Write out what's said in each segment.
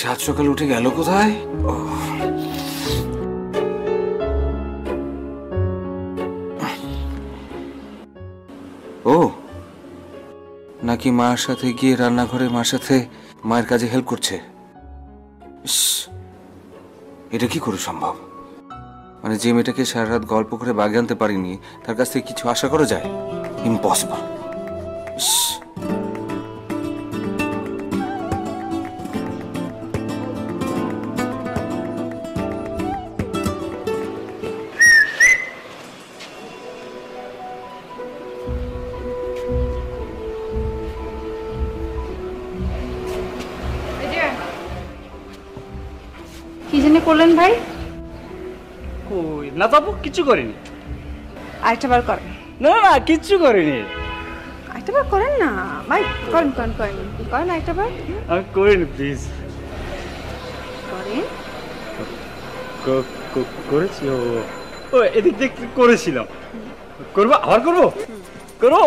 সাত সকাল উঠে গেল কোথায়? ও। নাকি মার সাথে গিয়ে রান্নাঘরে মার সাথে মায়ের কাজে হেল্প করছে? এটা কি করে সম্ভব? মানে যে মেয়েটাকে সারা রাত গল্প করে বাগে আনতে পারিনি, তার কাছ থেকে কিছু আশা করা যায়? ইম্পসিবল করলেন ভাই? কই না বাবু কিচ্ছু করিনি। আরেকটা বার করেন। না না কিচ্ছু করিনি। আরেকটা বার করেন না? ভাই করেন করেন করেন। করেন আরেকটা বার। আমি করিনি প্লিজ করেন। করেছি ও ও এদিক দিয়ে করেছিলাম। করব আবার করব? করব?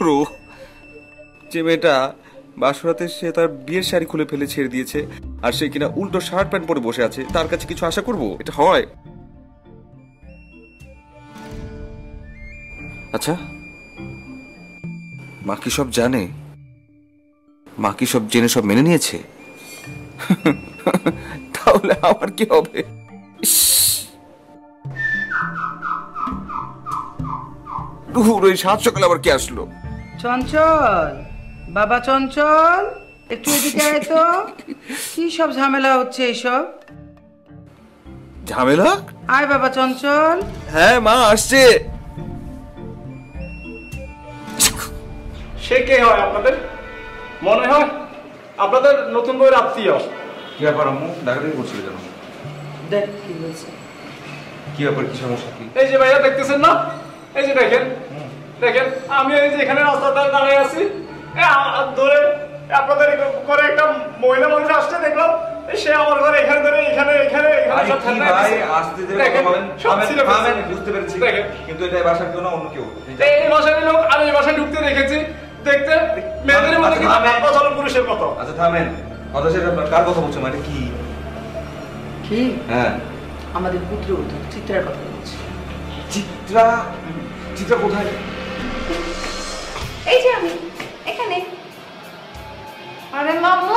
ধুরো যে মেয়েটা বাসরাতে সে তার বিয়ের শাড়ি খুলে ফেলে ছেড়ে দিয়েছে, আর সে কিনা উল্টো শার্ট প্যান্ট পরে বসে আছে, তার কাছে কিছু আশা করব? এটা হয়। আচ্ছা মা কি সব জানে? মা কি সব জেনে সব মেনে নিয়েছে? তাহলে আমার কি হবে? ওই সাত সকালে আবার কে আসলো? চঞ্চল বাবা চঞ্চল একটু এদিকে আয় তো। কি সব ঝামেলা হচ্ছে এইসব? ঝামেলা? আয় বাবা চঞ্চল। হ্যাঁ মা আসছে। সে কে হয় আপনাদের? মনে হয় আপনাদের নতুন বইয়ের আত্মীয়। কি ব্যাপার আম্মু? ডাকাডাকি করছিলে কেন? দেখ কি বলছে কি ব্যাপার কি সমস্যা কি? এই যে ভাইয়া দেখতেছেন না? এই যে দেখেন দেখেন আমি এই যে এখানে রাস্তার ধারে দাঁড়িয়ে আছি। ধরে আপনাদের করে একটা মহিলা মানুষ আসছে দেখলাম সে আমার ঘরে এখানে ধরে এখানে এখানে এখানে সব কি ভাই আসতে দেরি দেখেন, কথা বলেন সব থামেন, ছিলে বুঝতে পেরেছি। কিন্তু এটা বাসার কেউ না অন্য কেউ। এই এই লোক আর এই বাসায় ঢুকতে দেখেছি। দেখতে মেয়েদের মধ্যে কিন্তু আচ্ছা, কথা পুরুষের মতো। আচ্ছা থামেন। কথা সেটা কার কথা বলছো? মানে কি? কি? হ্যাঁ। আমাদের পুত্রবধূ চিত্রার কথা বলছি। চিত্রা? চিত্রা কোথায়? এই যে আমি এখানে। আরে মামু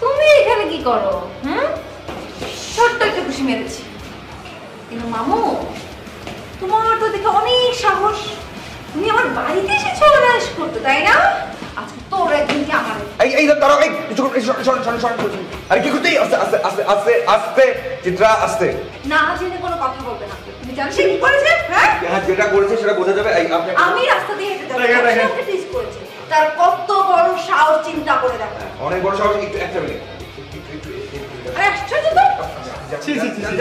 তুমি এখানে কি করো হুম? ছোট্ট একটা খুশি মেরেছি। কিন্তু মামু তোমার তো দেখে অনেক সাহস। তুমি আমার বাড়িতে এসে ছড়াস করতে তাই না? আজকে তোর একদিন কি আমার এই এই দাঁড়াও এই। আরে কি করতেই আস্তে আস্তে আস্তে আস্তে আস্তে চিত্রা আস্তে। না জেনে কোনো কথা বলবে না। সে কি করেছে হ্যাঁ হ্যাঁ যেটা করেছে সেটা বোঝা যাবে আমি রাস্তা দিয়ে হেঁটে দেখেন। আমাকে করেছে তার কত বড় সাহস চিন্তা করে দেখো অনেক বড় সাহস একটু একটা মিনিট আরে আশ্চর্য তো ছি, ছি, ছি, ছি।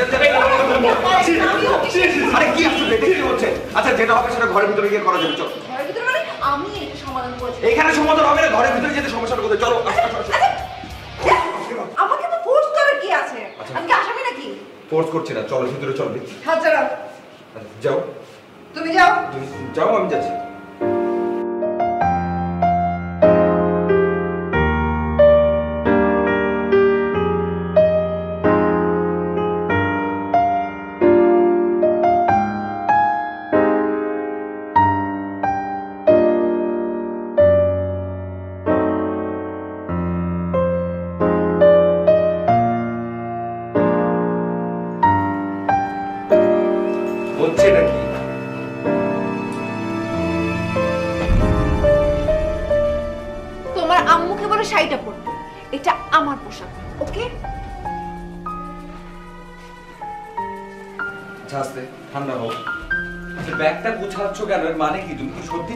আরে কি আসছে এটা কি হচ্ছে আচ্ছা যেটা হবে সেটা ঘরের ভিতরে করা যাবে চলো ঘরের ভিতরে মানে আমি এটা সমাধান করেছি এইখানে সমাধান হবে না ঘরের ভিতরে যেতে সমস্যাটা কোথায় চলো। আমাকে তো ফোর্স করার কি আছে আমি কি আসামি নাকি ফোর্স করছি না চলো ভিতরে চলো হাত ছাড়াও আচ্ছা, যাও তুমি যাও তুমি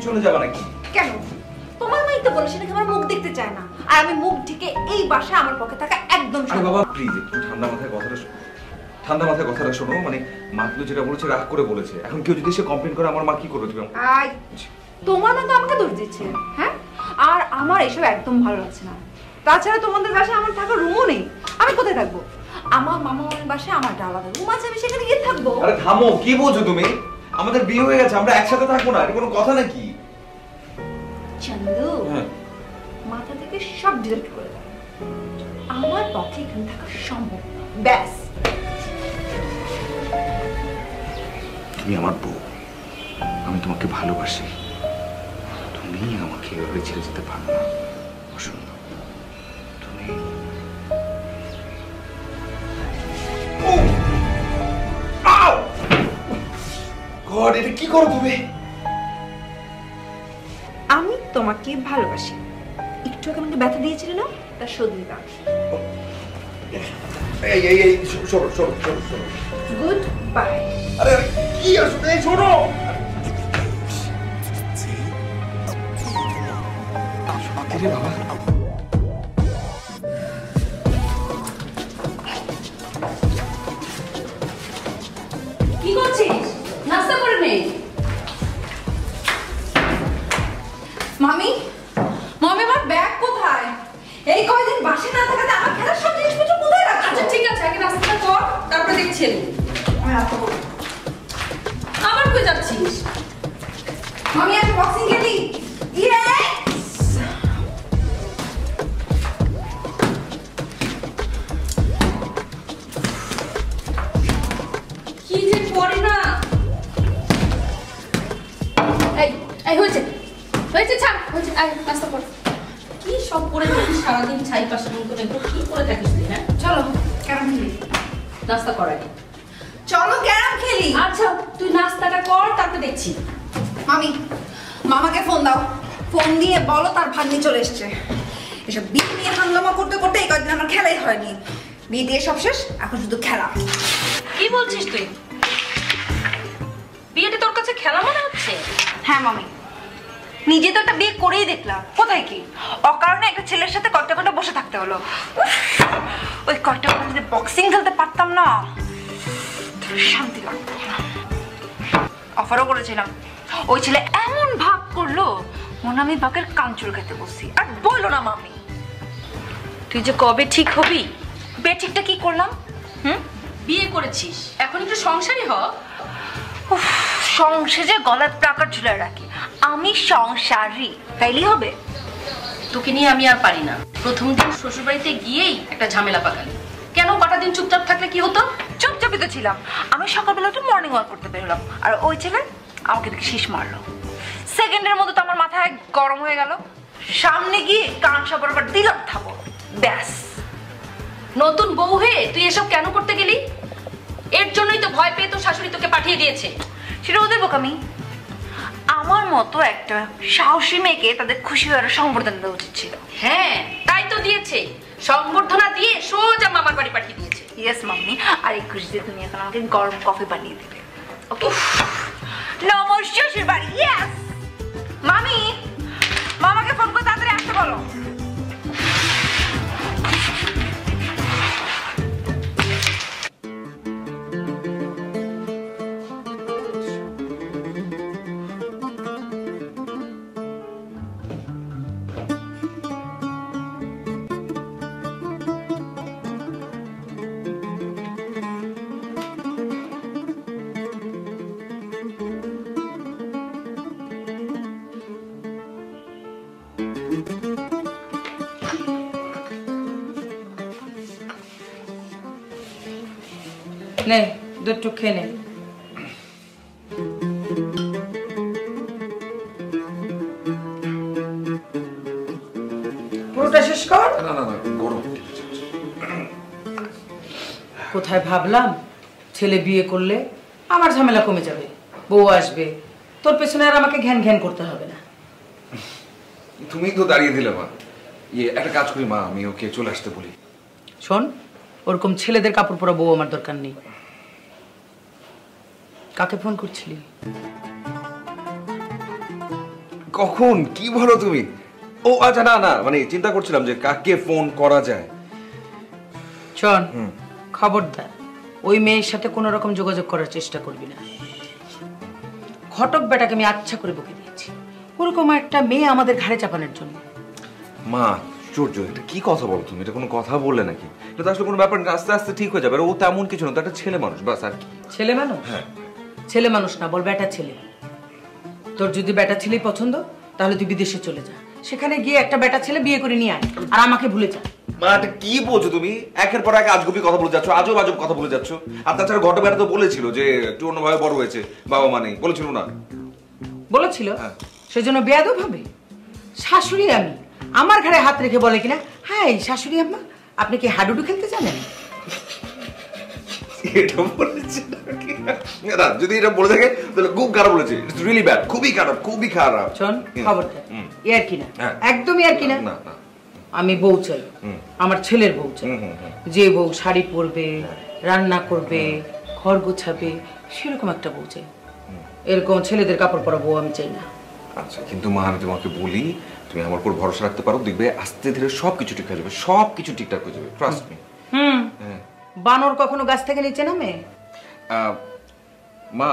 চলে যাবে নাকি? কেন? তোমার মাই তো বলে নাকি আমার মুখ দেখতে চায় না। আর আমি মুখ ঢেকে এই বাসায় আমার পক্ষে থাকা একদম আরে সম্ভব বাবা প্লিজ একটু ঠান্ডা মাথায় কথাটা শোনো। ঠান্ডা মাথায় কথাটা শোনো মানে মা কিন্তু যেটা বলেছে রাগ করে বলেছে। এখন কেউ যদি সে কমপ্লেন করে আমার মা কি করবে তুমি আই তোমার মা তো আমাকে দোষ দিচ্ছে হ্যাঁ? আর আমার এসব একদম ভালো লাগছে না। তাছাড়া তোমাদের বাসায় আমার থাকার রুমও নেই। আমি কোথায় থাকব? আমার মামা মামির বাসায় আমার আলাদা রুম আছে আমি সেখানে গিয়ে থাকব। আরে থামো কি বলছো তুমি? আমাদের বিয়ে হয়ে গেছে আমরা একসাথে থাকব না এটা কোনো কথা নাকি? সব ডিলিট করে দাও। আমার পক্ষে এখানে থাকা সম্ভব ব্যাস। তুমি আমার বউ। আমি তোমাকে ভালোবাসি। তুমি আমাকে এভাবে ছেড়ে যেতে পারো না। শোনো তুমি গড এটা কি করো তুমি? আমি তোমাকে ভালোবাসি। আমাকে ব্যথা দিয়েছিলে না? তার শোধ নিলাম এই এই এই সরো সরো সরো সরো গুড বাই আরে আরে, কি আসলে? এই আরে বাবা। কি করছিস? নাস্তা করে নে। মামি মামি আমার ব্যাগ কোথায় এই কয়দিন বাসে না থাকাতে আমার খেলার সব জিনিসপত্র কোথায় রাখছো আচ্ছা ঠিক আছে আগে নাস্তাটা কর তারপরে দেখছি আমি। আবার কই যাচ্ছিস? আমি একটা বক্সিং খেলি কি যে করে না? এই এই হয়েছে। হয়েছে ছাড়। হয়েছে আয় নাস্তা কর। কি সব করে থাকিস সারাদিন ছাই পাশে মতো এগুলো কি করে থাকিস হ্যাঁ? চলো খেলি? নাস্তা কর আগে চলো ক্যারাম খেলি। আচ্ছা তুই নাস্তাটা কর তারপরে দেখছি। মামি মামাকে ফোন দাও। ফোন দিয়ে বলো তার ভাগ্নি চলে এসছে। এসব বিয়ে নিয়ে হাঙ্গামা করতে করতে এই কদিন আমার খেলাই হয়নি। বিয়ে দিয়ে সব শেষ এখন শুধু খেলা। কি বলছিস তুই? বিয়েটা তোর কাছে খেলা মনে হচ্ছে? হ্যাঁ মামি। নিজে তো একটা বিয়ে করেই দেখলাম। কোথায় কি? অকারণে একটা ছেলের সাথে কয়েকটা ঘণ্টা বসে থাকতে হলো। ওই কয়েকটা ঘণ্টা যদি বক্সিং খেলতে পারতাম না। শান্তি লাগতো অফারও করেছিলাম। ওই ছেলে এমন ভাব করল মনে আমি বাকের কাঞ্চুর খেতে বসছি। আর বলল না মামি। তুই যে কবে ঠিক হবি? বে ঠিকটা কি করলাম? হুম? বিয়ে করেছিস। এখন একটু সংসারই হ। উফ, সংসারে গলার টাকা ঝুলে রাখি। আমি সংসারী তাইলেই হবে। তোকে নিয়ে আমি আর পারি না। প্রথম দিন শ্বশুরবাড়িতে গিয়েই একটা ঝামেলা পাকালি। কেন কটা দিন চুপচাপ থাকলে কি হতো? চুপচাপই তো ছিলাম। আমি সকালবেলা একটু মর্নিং ওয়াক করতে বেরোলাম। আর ওই ছেলে আমাকে দেখে শীষ মারলো। সেকেন্ডের মধ্যে তো আমার মাথায় গরম হয়ে গেল। সামনে গিয়ে কান সবরবার দিলাম থাবো ব্যাস। নতুন বউ হয়ে তুই এসব কেন করতে গেলি? এর জন্যই তো ভয় পেয়ে তো শাশুড়ি তোকে পাঠিয়ে দিয়েছে। সেটা ওদের বোকামি। আমার মতো একটা সাহসী মেয়েকে তাদের খুশি হওয়ার সম্বর্ধনা সংবর্ধনা দেওয়া উচিত ছিল। হ্যাঁ তাই তো দিয়েছে। সংবর্ধনা দিয়ে সোজা মামার বাড়ি পাঠিয়ে দিয়েছে। Yes mummy. আর এই দিয়ে তুমি এখন আমাকে গরম কফি বানিয়ে দেবে। ওকে নমস্কার শ্বশুর বাড়ি ইয়েস মামি মামাকে ফোন করে তাড়াতাড়ি আসতে বলো। দুটো খেয়ে নে। পুরোটা শেষ কর? না না না গরম। কোথায় ভাবলাম? ছেলে বিয়ে করলে আমার ঝামেলা কমে যাবে। বউ আসবে। তোর পেছনে আর আমাকে ঘ্যান ঘ্যান করতে হবে না। তুমি তো দাঁড়িয়ে দিলে মা। ইয়ে একটা কাজ করি মা আমি ওকে চলে আসতে বলি। শোন ওরকম ছেলেদের কাপড় পরা বউ আমার দরকার নেই। কাকে ফোন করছিলি? কখন? কি বলো তুমি? ও আচ্ছা না না মানে চিন্তা করছিলাম যে কাকে ফোন করা যায়। শোন খবরদার ওই মেয়ের সাথে কোনো রকম যোগাযোগ করার চেষ্টা করবি না। ঘটক বেটাকে আমি আচ্ছা করে বকে দিয়েছি। ওরকম একটা মেয়ে আমাদের ঘাড়ে চাপানোর জন্য। মা আশ্চর্য এটা কি কথা বলো তুমি? এটা কোনো কথা বললে নাকি? এটা তো আসলে কোনো ব্যাপার না আস্তে আস্তে ঠিক হয়ে যাবে। আর ও তেমন কিছু না তো একটা ছেলে মানুষ বাস আর কি। ছেলে মানুষ? হ্যাঁ। ছেলে মানুষ না বল বেটা ছেলে। তোর যদি বেটা ছেলেই পছন্দ তাহলে তুই বিদেশে চলে যা। সেখানে গিয়ে একটা বেটা ছেলে বিয়ে করে নিয়ে আয় আর আমাকে ভুলে যা। মা এটা কি বলছো তুমি? একের পর এক আজগুবি কথা বলে যাচ্ছ আজব আজব কথা বলে যাচ্ছ। আর তাছাড়া তো বলেছিল যে একটু অন্যভাবে বড় হয়েছে বাবা মা নেই বলেছিল না? বলেছিল? হ্যাঁ। সেজন্য বেয়াদব হবে? শাশুড়ি আমি আমার ঘাড়ে হাত রেখে বলে কিনা হ্যাঁ শাশুড়ি আম্মা আপনি কি হাডুডু খেলতে জানেন? এটা বলেছে নাকি? না যদি এটা বলে থাকে তাহলে খুব খারাপ বলেছে। ইটস রিয়েলি ব্যাড খুবই খারাপ খুবই খারাপ। শোন। ইয়ার কি না? হ্যাঁ। একদমই আর কি না? আমি বউ চাই। আমার ছেলের বউ চাই। যে বউ শাড়ি পরবে রান্না করবে ঘর গোছাবে সেরকম একটা বউ চাই। এরকম ছেলেদের কাপড় পরা বউ আমি চাই না। আচ্ছা কিন্তু মা আমি তোমাকে বলি তুমি আমার উপর ভরসা রাখতে পারো দেখবে আস্তে ধীরে সব কিছু ঠিক হয়ে যাবে সব কিছু ঠিকঠাক হয়ে যাবে ট্রাস্ট মি হুম। হ্যাঁ। বানর কখনো গাছ থেকে নিচে নামে? মা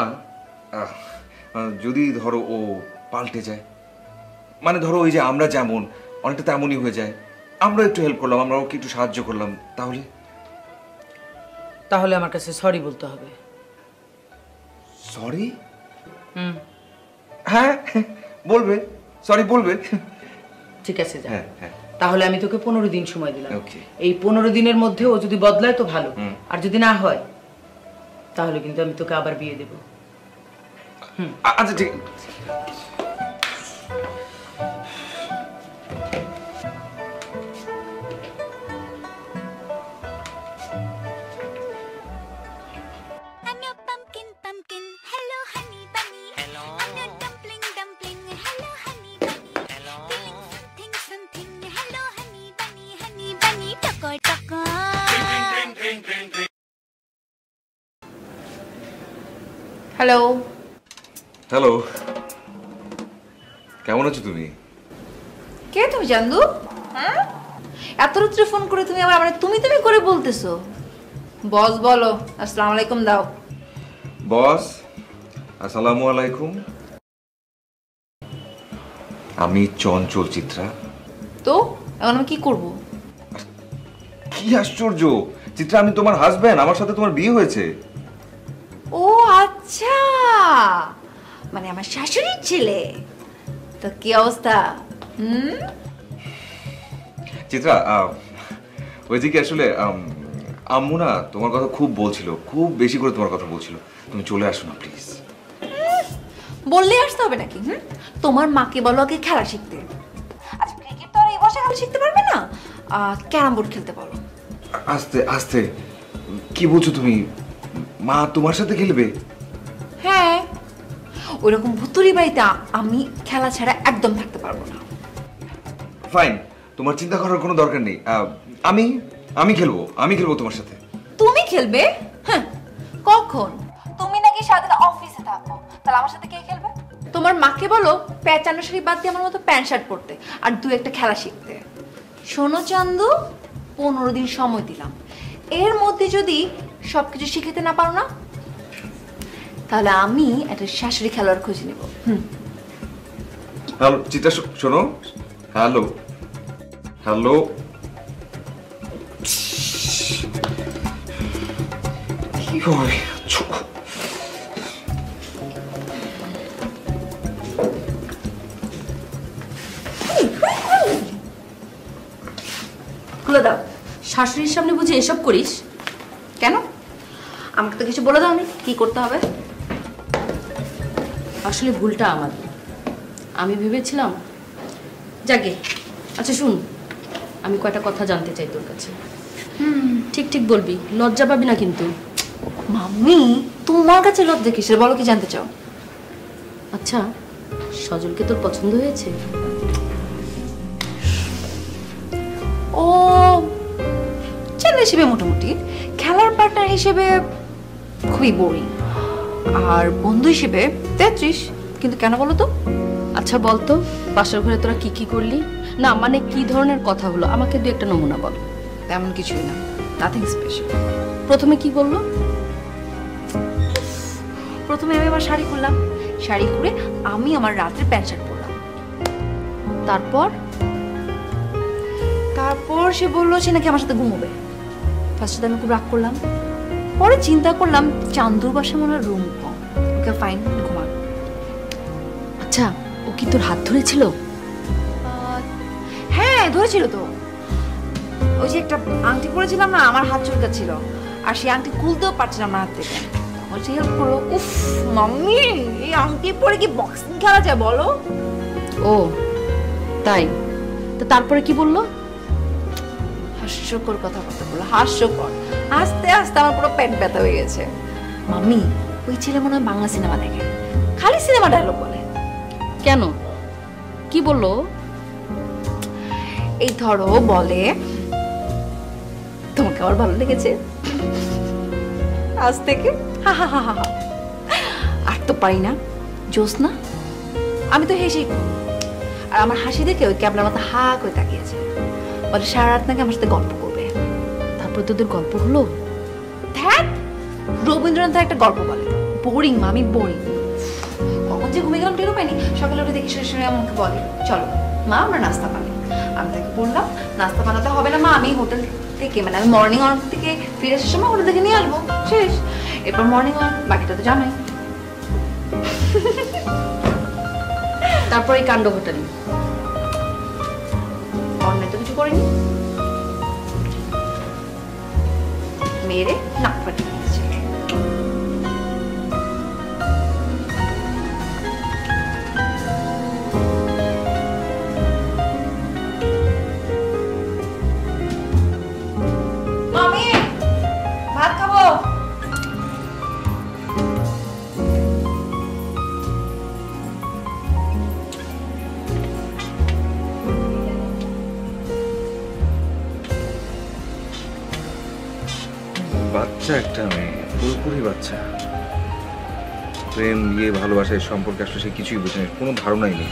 যদি ধরো ও পাল্টে যায় মানে ধরো ওই যে আমরা যেমন অনেকটা তেমনই হয়ে যায় আমরা একটু হেল্প করলাম আমরা ওকে একটু সাহায্য করলাম তাহলে? তাহলে আমার কাছে সরি বলতে হবে। সরি হুম। হ্যাঁ বলবে সরি বলবে। ঠিক আছে হ্যাঁ হ্যাঁ। তাহলে আমি তোকে পনেরো দিন সময় দিলাম। এই পনেরো দিনের মধ্যে ও যদি বদলায় তো ভালো। আর যদি না হয় তাহলে কিন্তু আমি তোকে আবার বিয়ে দেবো। আচ্ছা ঠিক। হ্যালো হ্যালো কেমন আছো তুমি? কে তুমি জান্দু হ্যাঁ? এত রাত্রে ফোন করে তুমি আবার মানে তুমি তুমি করে বলতেছো। বস বলো। আসসালামু আলাইকুম দাও। বস আসসালামু আলাইকুম। আমি চঞ্চল চিত্রা তো? এখন আমি কি করব? কি আশ্চর্য! চিত্রা আমি তোমার হাজবেন্ড আমার সাথে তোমার বিয়ে হয়েছে। আচ্ছা। মানে আমার শাশুড়ির ছেলে। তো কি অবস্থা? হুম? চিত্রা আহ, ওই আসলে আম্মু না তোমার কথা খুব বলছিল খুব বেশি করে তোমার কথা বলছিল। তুমি চলে আসো না প্লিজ বললেই আসতে হবে নাকি হুম? তোমার মাকে বলো আগে খেলা শিখতে। আচ্ছা ক্রিকেট তো আর এই বসে খেলা শিখতে পারবে না। ক্যারাম বোর্ড খেলতে বলো। আস্তে আস্তে। কি বলছো তুমি? মা তোমার সাথে খেলবে? হ্যাঁ। ওইরকম ভুতুরি বাড়িতে আমি খেলা ছাড়া একদম থাকতে পারব না। ফাইন তোমার চিন্তা করার কোনো দরকার নেই। আমি আমি খেলব আমি খেলব তোমার সাথে। তুমি খেলবে? হ্যাঁ। কখন? তুমি নাকি সারাদিন অফিসে থাকো। তাহলে আমার সাথে কে খেলবে? তোমার মাকে বলো প্যাচানো শাড়ি বাদ দিয়ে আমার মতো প্যান্ট শার্ট পরতে আর দু একটা খেলা শিখতে। শোনো চান্দু পনেরো দিন সময় দিলাম। এর মধ্যে যদি সবকিছু শিখেতে না পারো না তাহলে আমি একটা শাশুড়ি খেলোয়াড় খুঁজে নেব। হুম। হ্যালো চিত্রা শো- শোনো। হ্যালো। হ্যালো। কি হয় খুলে দাও। শাশুড়ির সামনে বুঝি এসব করিস। কেন? আমাকে তো কিছু বলে দাওনি কি করতে হবে? আসলে ভুলটা আমার। আমি ভেবেছিলাম যাকে আচ্ছা শুন আমি কয়টা কথা জানতে চাই তোর কাছে। হুম ঠিক ঠিক বলবি লজ্জা পাবি না কিন্তু। মাম্মি তোমার কাছে লজ্জা কিসের? বলো কি জানতে চাও। আচ্ছা সজলকে তোর পছন্দ হয়েছে? ও ছেলে হিসেবে মোটামুটি। খেলার পার্টনার হিসেবে খুবই বোরিং আর বন্ধু হিসেবে তেত্রিশ। কিন্তু কেন বলো তো? আচ্ছা বলতো বাসার ঘরে তোরা কি কি করলি? না মানে কি ধরনের কথা হলো? আমাকে দু একটা নমুনা বল। তেমন কিছুই না নাথিং স্পেশাল প্রথমে কি বলল? প্রথমে আমি আমার শাড়ি খুললাম। শাড়ি খুলে আমি আমার রাত্রে প্যান্ট শার্ট পরলাম। তারপর? তারপর সে বলল সে নাকি আমার সাথে ঘুমোবে। ফার্স্টে আমি খুব রাগ করলাম। পরে চিন্তা করলাম চান্দুর বাসা মনে হয় রুম কম। ওকে ফাইন ঘুমান আচ্ছা ও কি তোর হাত ধরেছিল? হ্যাঁ ধরেছিল তো। ওই যে একটা আংটি পরেছিলাম না আমার হাত চুলকাচ্ছিল আর সেই আংটি খুলতেও পারছিলাম না হাত থেকে। তখন সে হেল্প করল উফ মাম্মি এই আংটি পরে কি বক্সিং খেলা যায় বলো? ও তাই? তো তারপরে কি বলল? হাস্যকর কথা কথা বলো হাস্যকর। আস্তে আস্তে আমার পুরো পেট ব্যথা হয়ে গেছে। মাম্মি ওই ছেলে মনে হয় বাংলা সিনেমা দেখে। খালি সিনেমা ডায়লগ বলে। কেন? কি বলল? এই ধরো বলে তোমাকে আমার ভালো লেগেছে। আজ থেকে? হা হা হা হা। আর তো পারি না। জোস না আমি তো হেসেই। আর আমার হাসি দেখে ওই ক্যাবলার মতো হা করে তাকিয়েছে বলে সারা রাত নাকি আমার সাথে গল্প করবে গল্প হলো? ধ্যাত রবীন্দ্রনাথের একটা গল্প বলে। বোরিং মা আমি বোরিং। কখন যে ঘুমিয়ে গেলাম টেরও পাইনি। সকালে উঠে দেখি শুনে আমাকে বলে, চলো, মা, আমরা নাস্তা বানাই। আমি তাকে বললাম, নাস্তা বানাতে হবে না মা, আমি হোটেল থেকে মানে আমি মর্নিং ওয়াক থেকে ফিরে আসার সময় হোটেল থেকে নিয়ে আসব। শেষ। এরপর মর্নিং ওয়াক বাকিটা তো জানাই। তারপর এই কাণ্ড ঘটালি। অন্যায় তো কিছু করিনি। মেরে নাক বাচ্চা একটা মেয়ে, পুরোপুরি বাচ্চা। প্রেম বিয়ে ভালোবাসায় সম্পর্কে আসলে সে কিছুই বোঝে না, কোনো ধারণাই নেই।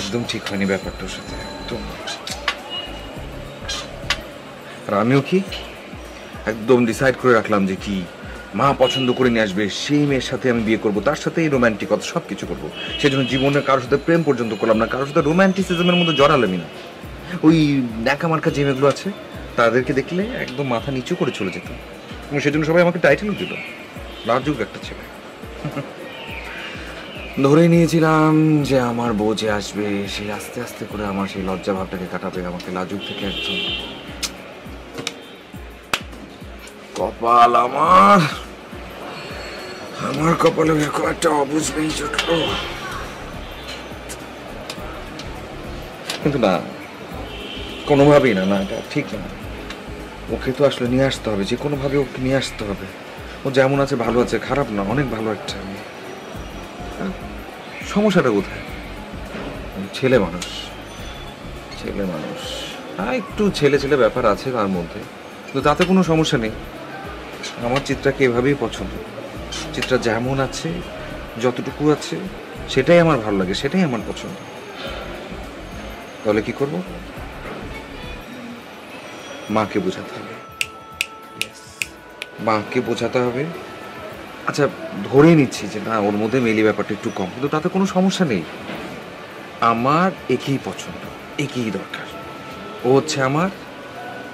একদম ঠিক হয়নি ব্যাপারটা ওর সাথে, একদম আর আমিও কি? একদম ডিসাইড করে রাখলাম যে কি, মা পছন্দ করে নিয়ে আসবে, সেই মেয়ের সাথে আমি বিয়ে করব, তার সাথেই এই রোম্যান্টিকতা সব কিছু করব। সেই জন্য জীবনে কারোর সাথে প্রেম পর্যন্ত করলাম না, কারোর সাথে রোম্যান্টিসিজমের মধ্যে জড়ালামই না। ওই ন্যাকা মার্কা যে মেয়েগুলো আছে তাদেরকে দেখলে একদম মাথা নিচু করে চলে যেত। এবং সেজন্য সবাই আমাকে টাইটেলও দিল। লাজুক একটা ছেলে। ধরে নিয়েছিলাম যে আমার বউ যে আসবে, সে আস্তে আস্তে করে আমার সেই লজ্জা ভাবটাকে কাটাবে, আমাকে লাজুক থেকে একদম কপাল আমার। আমার কপালে এরকম একটা মেয়ে জুটলো কিন্তু না, কোনোভাবেই না না, এটা ঠিক না। ওকে তো আসলে নিয়ে আসতে হবে যে কোনোভাবে ওকে নিয়ে আসতে হবে। ও যেমন আছে ভালো আছে খারাপ না অনেক ভালো একটা হ্যাঁ, সমস্যাটা কোথায়? ছেলে মানুষ ছেলে মানুষ। হ্যাঁ একটু ছেলে ছেলে ব্যাপার আছে তার মধ্যে কিন্তু তাতে কোনো সমস্যা নেই। আমার চিত্রাকে এভাবেই পছন্দ। চিত্রা যেমন আছে যতটুকু আছে সেটাই আমার ভালো লাগে সেটাই আমার পছন্দ। তাহলে কি করব? মাকে বোঝাতে হবে। মাকে বোঝাতে হবে। আচ্ছা ধরে নিচ্ছি যে না, ওর মধ্যে মেলি ব্যাপারটা একটু কম, কিন্তু তাতে কোনো সমস্যা নেই। আমার একেই পছন্দ, একেই দরকার। ও হচ্ছে আমার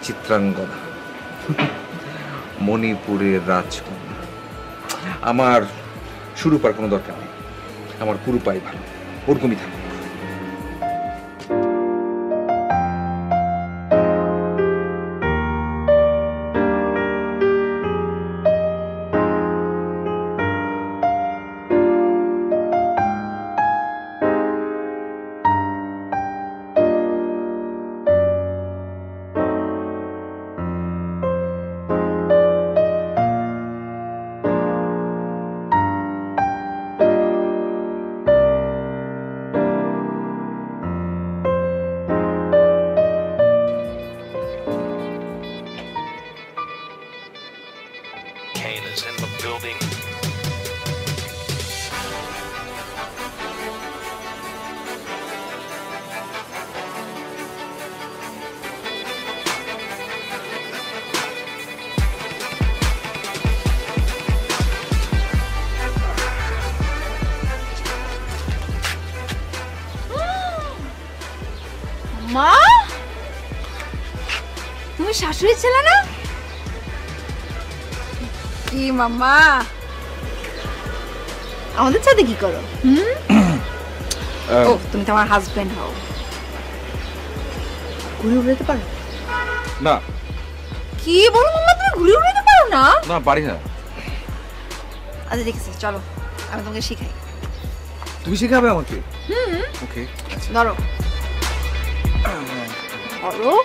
চিত্রাঙ্গনা মণিপুরের রাজকন্যা। আমার শুরু পার কোনো দরকার নেই। আমার পুরো পাই ভালো, ওরকমই থাকুক। মাম্মা। আমাদের সাথে কি করো? হুম? ও তুমি তো আমার হাজবেন্ড হও। ঘুরে উড়াতে পারো? না। কি বলো মাম্মা তুমি ঘুরে উড়াতে পারো না? না পারি না। আচ্ছা ঠিক আছে চলো আমি তোমাকে শিখাই। তুমি শেখাবে আমাকে? ওকে ধরো। ধরো।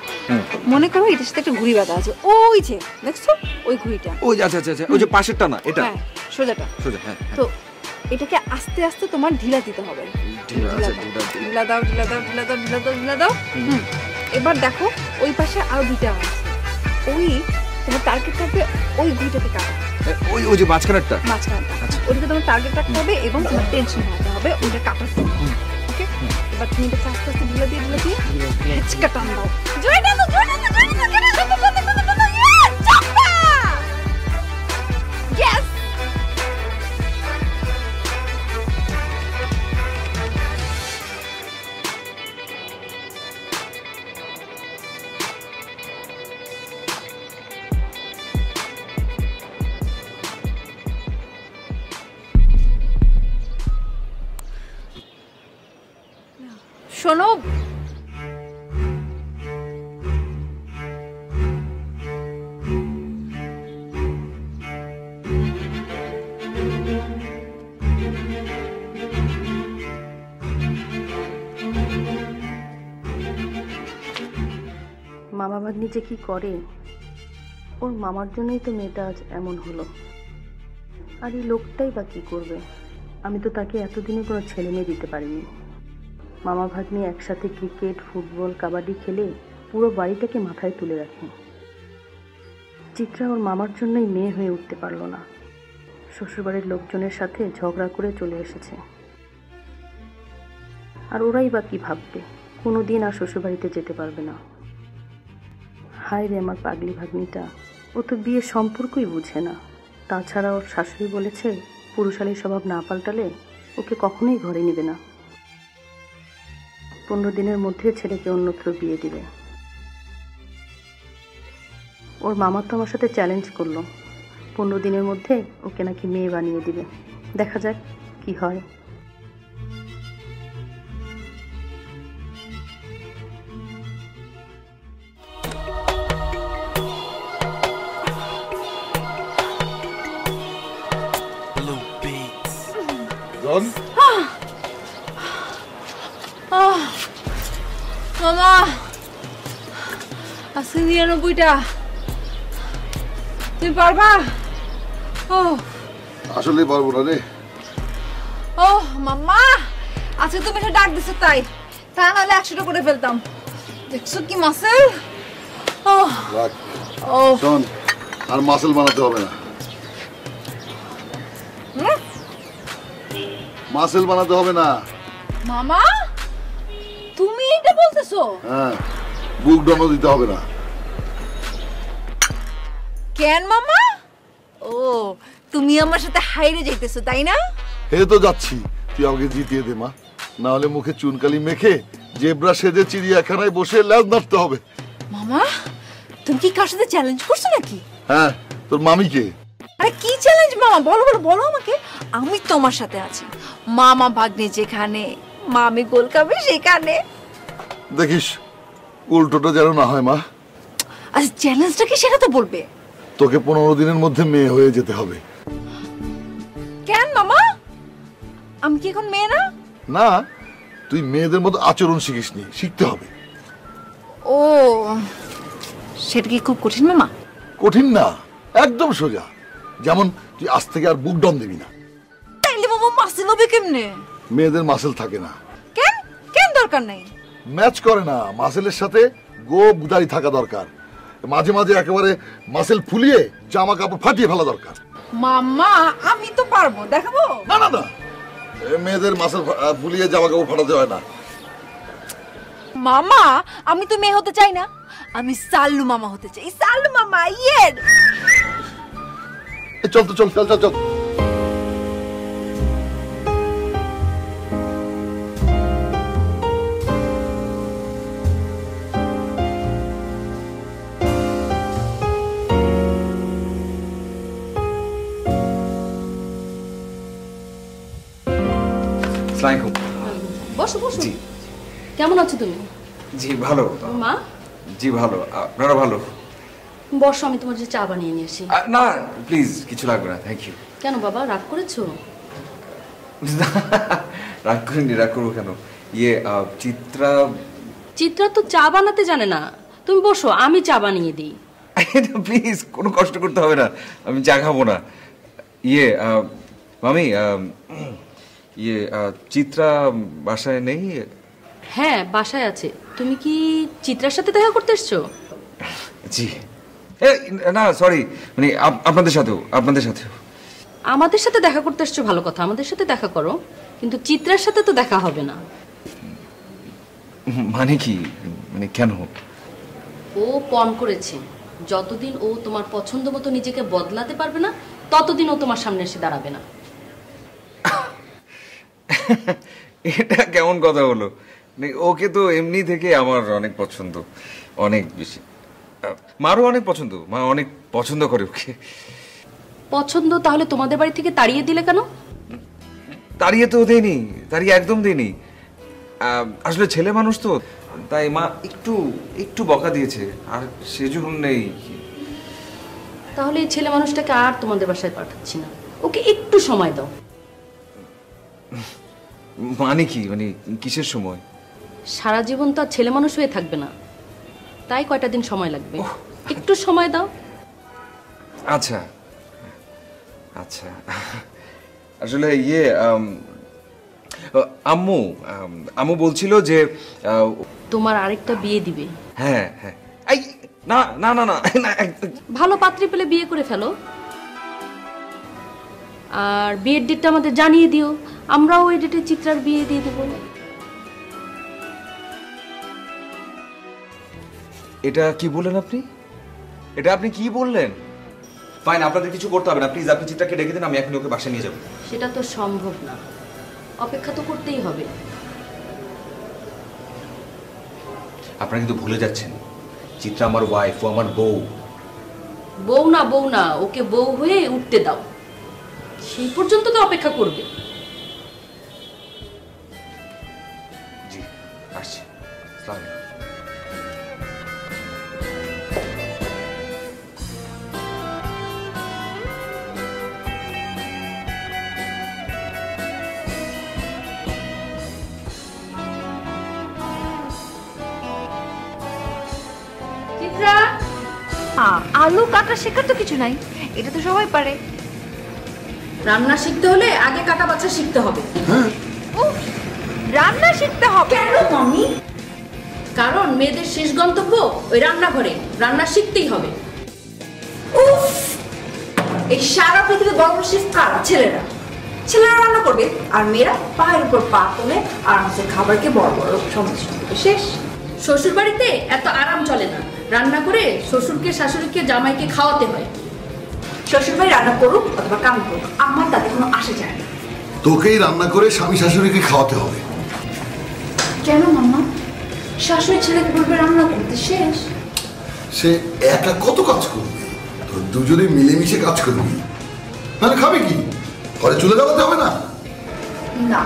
মনে করো এটার সাথে একটা ঘুড়ি বাঁধা আছে। ওই যে দেখছ? ওই ঘুড়িটা। ওই যে, আচ্ছা আচ্ছা আচ্ছা ওই যে পাশেরটা না এটা? হ্যাঁ সোজাটা। সোজা হ্যাঁ হ্যাঁ। তো এটাকে আস্তে আস্তে তোমার ঢিলা দিতে হবে। ঢিলা, আচ্ছা, দাও। ঢিলা দাও ঢিলা দাও ঢিলা দাও ঢিলা দাও। এবার দেখো ওই পাশে আরও দুইটা আছে। ওই তোমার টার্গেট থাকবে ওই ঘুড়িটাকে কাটা। ওই ওই যে মাঝখানেরটা? মাঝখানটা আচ্ছা। ওটাকে তোমার টার্গেট রাখতে হবে এবং তোমার টেনশন হতে হবে ওইটা কাটার ওকে এবার তুমি এটা আস্তে আস্তে ঢিলা দিয়ে ঢিলা দিয়ে হেঁচকা টান দাও। জয় দাও জয় দাও জয় দাও শোনো। মামা ভাগ্নি যে কি করে, ওর মামার জন্যই তো মেয়েটা আজ এমন হলো। আর এই লোকটাই বা কি করবে? আমি তো তাকে এতদিনে কোনো ছেলে মেয়ে দিতে পারিনি। মামা ভাগ্নি একসাথে ক্রিকেট, ফুটবল, কাবাডি খেলে পুরো বাড়িটাকে মাথায় তুলে রাখে। চিত্রা ওর মামার জন্যই মেয়ে হয়ে উঠতে পারল না। শ্বশুরবাড়ির লোকজনের সাথে ঝগড়া করে চলে এসেছে। আর ওরাই বা কি ভাববে? কোনো দিন আর শ্বশুরবাড়িতে যেতে পারবে না। হায় রে আমার পাগলি ভাগ্নিটা, ও তো বিয়ের সম্পর্কই বুঝে না। তাছাড়া ওর শাশুড়ি বলেছে, পুরুষালী স্বভাব না পাল্টালে ওকে কখনোই ঘরে নেবে না। পনেরো দিনের মধ্যে ছেলেকে অন্যত্র বিয়ে দিবে। ওর মামা তো আমার সাথে চ্যালেঞ্জ করল। পনেরো দিনের মধ্যে ওকে নাকি মেয়ে বানিয়ে দিবে। দেখা যাক কি হয়। জন আজকে নিরানব্বইটা। তুমি পারবা? ও। আসলে পারব না রে। ও মাম্মা আজকে তুমি এসে ডাক দিছো তাই। তা নাহলে একশোটা করে ফেলতাম। দেখছ কি মাসেল ও। ও। শোন আর মাসেল বানাতে হবে না। মাসেল বানাতে হবে না। মামা তুমি এটা বলতেছো? হ্যাঁ। বুক ডনো দিতে হবে না। কেন মামা? ও তুমি আমার সাথে হাইরে যাইতেছো তাই না? হে তো যাচ্ছি। তুই আমাকে জিতিয়ে দে মা। না হলে মুখে চুনকালি মেখে জেব্রা সেজে চিড়িয়াখানায় বসে ল্যাজ নাড়তে হবে। মামা তুমি কি কার সাথে চ্যালেঞ্জ করছ নাকি? হ্যাঁ তোর মামিকে। আরে কি চ্যালেঞ্জ মামা? বলো বলো বলো আমাকে। আমি তোমার সাথে আছি। মামা ভাগ্নে যেখানে মামি গোল খাবে সেখানে। দেখিস উল্টোটা যেন না হয় মা। আচ্ছা চ্যালেঞ্জটা কি সেটা তো বলবে। তোকে পনেরো দিনের মধ্যে মেয়ে হয়ে যেতে হবে। কেন মামা? আমি কি এখন মেয়ে না? না তুই মেয়েদের মতো আচরণ শিখিসনি শিখতে হবে। ও সেটা কি খুব কঠিন মামা? কঠিন না একদম সোজা। যেমন তুই আজ থেকে আর বুক ডন দিবি না। তাইলে মামা মাসিল হবে কেমনে? মেয়েদের মাসেল থাকে না। কেন? কেন দরকার নাই? ম্যাচ করে না মাসেলের সাথে গোপ দাড়ি থাকা দরকার। মাঝে মাঝে একেবারে মাসেল ফুলিয়ে জামা কাপড় ফাটিয়ে ফেলা দরকার। মামা আমি তো পারব দেখাবো? না না না। মেয়েদের মাসেল ফুলিয়ে জামা কাপড় ফাটাতে হয় না। মামা আমি তো মেয়ে হতে চাই না। আমি সাল্লু মামা হতে চাই। সাল্লু মামা ইয়ে চল তো চল চল চল চল। আসসালামু বসো বসো। জি। কেমন আছো তুমি? জি ভালো। মা? জি ভালো। আপনারা ভালো? বসো আমি তোমার জন্য চা বানিয়ে নিয়ে আসি। না প্লিজ কিছু লাগবে না থ্যাংক ইউ কেন বাবা রাগ করেছ? রাগ করিনি রাগ করব কেন? ইয়ে চিত্রা চিত্রা তো চা বানাতে জানে না। তুমি বসো আমি চা বানিয়ে দিই। প্লিজ কোনো কষ্ট করতে হবে না। আমি চা খাব না। ইয়ে মামি ইয়ে চিত্রা বাসায় নেই? হ্যাঁ বাসায় আছে। তুমি কি চিত্রার সাথে দেখা করতে এসছো? জি। না সরি মানে আপনাদের সাথেও আপনাদের সাথেও। আমাদের সাথে দেখা করতে এসছো ভালো কথা আমাদের সাথে দেখা করো। কিন্তু চিত্রার সাথে তো দেখা হবে না। মানে কি? মানে কেন? ও পণ করেছে। যতদিন ও তোমার পছন্দ মতো নিজেকে বদলাতে পারবে না ততদিন ও তোমার সামনে এসে দাঁড়াবে না। এটা কেমন কথা হলো? ওকে তো এমনি থেকে আমার অনেক পছন্দ অনেক বেশি। মারও অনেক পছন্দ মা অনেক পছন্দ করে ওকে। পছন্দ তাহলে তোমাদের বাড়ি থেকে তাড়িয়ে দিলে কেন? তাড়িয়ে তো দেয়নি তাড়িয়ে একদম দেয়নি আসলে ছেলে মানুষ তো তাই মা একটু একটু বকা দিয়েছে আর সেজন্যই তাহলে এই ছেলে মানুষটাকে আর তোমাদের বাসায় পাঠাচ্ছি না। ওকে একটু সময় দাও। মানে কি? মানে কিসের সময়? সারা জীবন তো আর ছেলে মানুষ হয়ে থাকবে না। তাই কয়টা দিন সময় লাগবে? একটু সময় দাও। আচ্ছা। আচ্ছা। আসলে ইয়ে আম্মু আম্মু বলছিল যে তোমার আরেকটা বিয়ে দিবে। হ্যাঁ হ্যাঁ। না না না না, ভালো পাত্রী পেলে বিয়ে করে ফেলো। আর বিয়ের ডেটটা আমাদের জানিয়ে দিও। আমরাও ওই ডেটে চিত্রার বিয়ে দিয়ে দেবো। এটা কি বললেন আপনি? এটা আপনি কি বললেন? ফাইন আপনাদের কিছু করতে হবে না প্লিজ আপনি চিত্রাকে ডেকে দিন আমি এখন ওকে বাসায় নিয়ে যাব। সেটা তো সম্ভব না। অপেক্ষা তো করতেই হবে। আপনারা কিন্তু ভুলে যাচ্ছেন। চিত্রা আমার ওয়াইফ ও আমার বউ। বউ না বউ না ওকে বউ হয়ে উঠতে দাও। সেই পর্যন্ত তো অপেক্ষা করবে। আলাইকুম। চিত্রা! আলু কাটা শেখার তো কিছু নাই। এটা তো সবাই পারে। রান্না শিখতে হলে আগে কাটা বাচ্চা শিখতে হবে। উফ, রান্না শিখতে হবে। কেন মামি কারণ মেয়েদের শেষ গন্তব্য ওই রান্নাঘরে। রান্না শিখতেই হবে। উফ! এই সারা পৃথিবীতে বড় বড় শেফ কারা? ছেলেরা। ছেলেরা রান্না করবে আর মেয়েরা পায়ের উপর পা তোলে আরামসে খাবারকে বড় বড় সমস্যা শেষ। শ্বশুর বাড়িতে এত আরাম চলে না। রান্না করে শ্বশুরকে শাশুড়িকে জামাইকে খাওয়াতে হয়। শ্বশুর ভাই রান্না করুক অথবা কাম করুক আমার তাতে কোনো আসে যায় না। তোকেই রান্না করে স্বামী শাশুড়িকে খাওয়াতে হবে। কেন মাম্মা? শাশুড়ি ছেলেকে বলবে রান্না করতে শেষ। সে একা কত কাজ করবে? তো দুজনে মিলেমিশে কাজ করবি। মানে খাবে কি? ঘরে চলে জ্বালাতে হবে না? না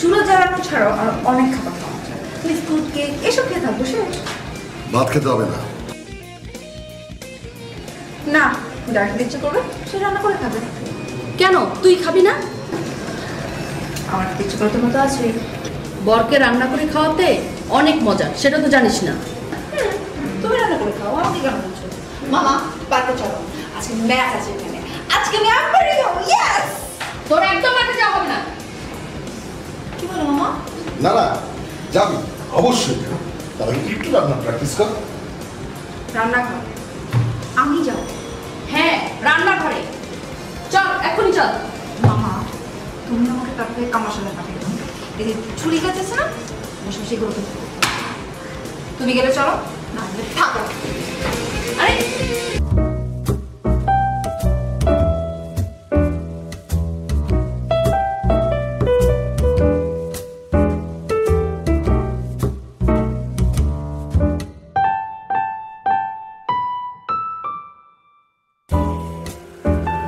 চুলো জ্বালানো ছাড়াও আর অনেক খাবার পাওয়া যায়। বিস্কুট কেক এসব খেয়ে থাকব শেষ। ভাত খেতে হবে না। না খেতে ইচ্ছে করবে সে রান্না করে খাবে। কেন? তুই খাবি না? আমার ইচ্ছে করতে মতো আছে। বরকে রান্না করে খাওয়াতে অনেক মজা সেটা তো জানিস না। তুমি রান্না করে খাও আমাকে কেন বলছো মামা পার্কে চলো। আজকে ম্যাচ আছে এখানে। আজকে আমি আম্পায়ার হব ইয়েস তোর একদম মাঠে যাওয়া হবে না। কি বলো মামা? না না যাবি অবশ্যই তাহলে একটু রান্না প্র্যাকটিস কর। রান্না খাও আমি যাব। হ্যাঁ রান্নাঘরে। চল এখনই চল। মামা তুমি আমাকে তারপরে কামাশালে পাঠিয়ে দাও এই যে ছুরি গাছ আছে না? বসে বসে এগুলো তুমি গেলে চলো? না হলে থাকো। আরে!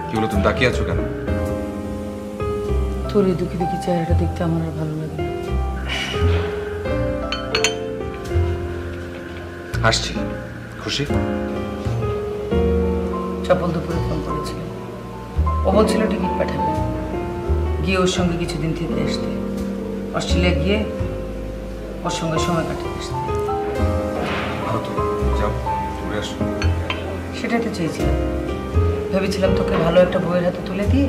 কি হলো তুমি তাকিয়ে আছো কেন? তোর এই দুঃখী দুঃখী চেহারাটা দেখতে আমার আর ভালো না খুশি? চপল দুপুরে ফোন করেছিল। ও বলছিল টিকিট পাঠাবে। গিয়ে ওর সঙ্গে কিছুদিন থেকে আসতে। অস্ট্রেলিয়া গিয়ে ওর সঙ্গে সময় কাটিয়ে আসতে। সেটাই তো। চেয়েছিলাম। ভেবেছিলাম তোকে ভালো একটা বইয়ের হাতে তুলে দিয়ে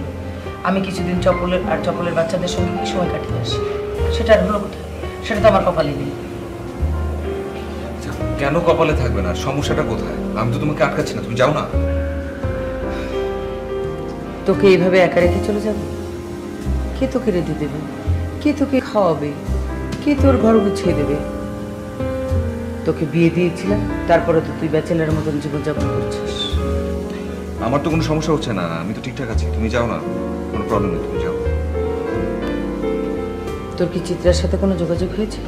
আমি কিছুদিন চপলের আর চপলের বাচ্চাদের সঙ্গে সময় কাটিয়ে আসি। সেটা আর হলো কোথায়? সেটা তো আমার কপালে নেই। কেন কপালে থাকবে না? সমস্যাটা কোথায়? আমি তো তোমাকে আটকাচ্ছি না। তুমি যাও না। তোকে এইভাবে একা রেখে চলে যাবে? কে তোকে রেঁধে দেবে? কে তোকে খাওয়াবে? কে তোর ঘর গুছিয়ে দেবে? তোকে বিয়ে দিয়েছিলাম তারপরে তো তুই ব্যাচেলার মতন জীবনযাপন করছিস। আমার তো কোনো সমস্যা হচ্ছে না আমি তো ঠিকঠাক আছি। তুমি যাও না। কোনো প্রবলেম নেই তুমি যাও। তোর কি চিত্রার সাথে কোনো যোগাযোগ হয়েছে?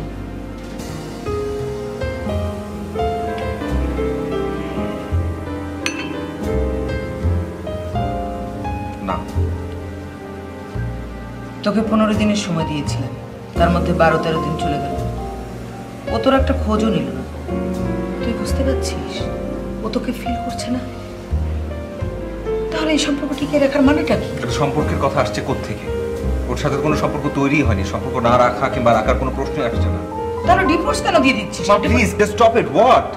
তোকে পনেরো দিনের সময় দিয়েছিলাম। তার মধ্যে বারো তেরো দিন চলে গেল। ও তোর একটা খোঁজও নিল না। তুই বুঝতে পারছিস? ও তোকে ফিল করছে না? তাহলে এই সম্পর্ক টিকে রাখার মানেটা কি? একটা সম্পর্কের কথা আসছে থেকে ওর সাথে কোনো সম্পর্ক তৈরি হয়নি। সম্পর্ক না রাখা কিংবা রাখার কোনো প্রশ্নই আসছে না। তাহলে ডিভোর্স কেন দিয়ে দিচ্ছিস? Please just stop it what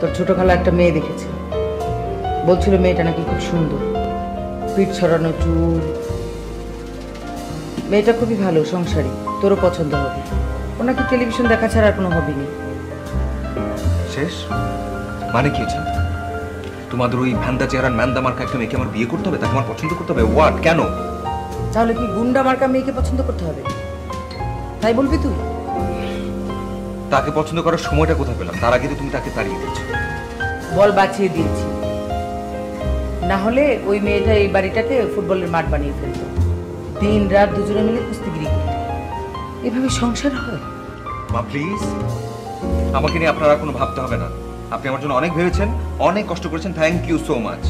তোর ছোট খালা একটা মেয়ে দেখেছে। বলছিল মেয়েটা নাকি খুব সুন্দর। পিঠ ছড়ানো চুল। মেয়েটা খুবই ভালো সংসারী। তোরও পছন্দ হবে। ও নাকি টেলিভিশন দেখা ছাড়া আর কোনো হবি নেই। শেষ? মানে কি এটা? তোমাদের ওই ভ্যান্দা চেহারার ম্যান্দা মার্কা একটা মেয়েকে আমার বিয়ে করতে হবে? তাকে আমার পছন্দ করতে হবে? হোয়াট কেন? তাহলে কি গুন্ডা মার্কা মেয়েকে পছন্দ করতে হবে? তাই বলবি তুই? তাকে পছন্দ করার সময়টা কোথায় পেলাম? তার আগে তো তুমি তাকে তাড়িয়ে দিচ্ছ বল বাঁচিয়ে দিয়েছি। না হলে ওই মেয়েটা এই বাড়িটাকে ফুটবলের মাঠ বানিয়ে ফেলতো। দিন রাত দুজনে মিলে কুস্তিগিরি করতো। এভাবে সংসার হয়? মা প্লিজ আমাকে নিয়ে আপনারা কোনো ভাবতে হবে না। আপনি আমার জন্য অনেক ভেবেছেন অনেক কষ্ট করেছেন। থ্যাংক ইউ সো মাচ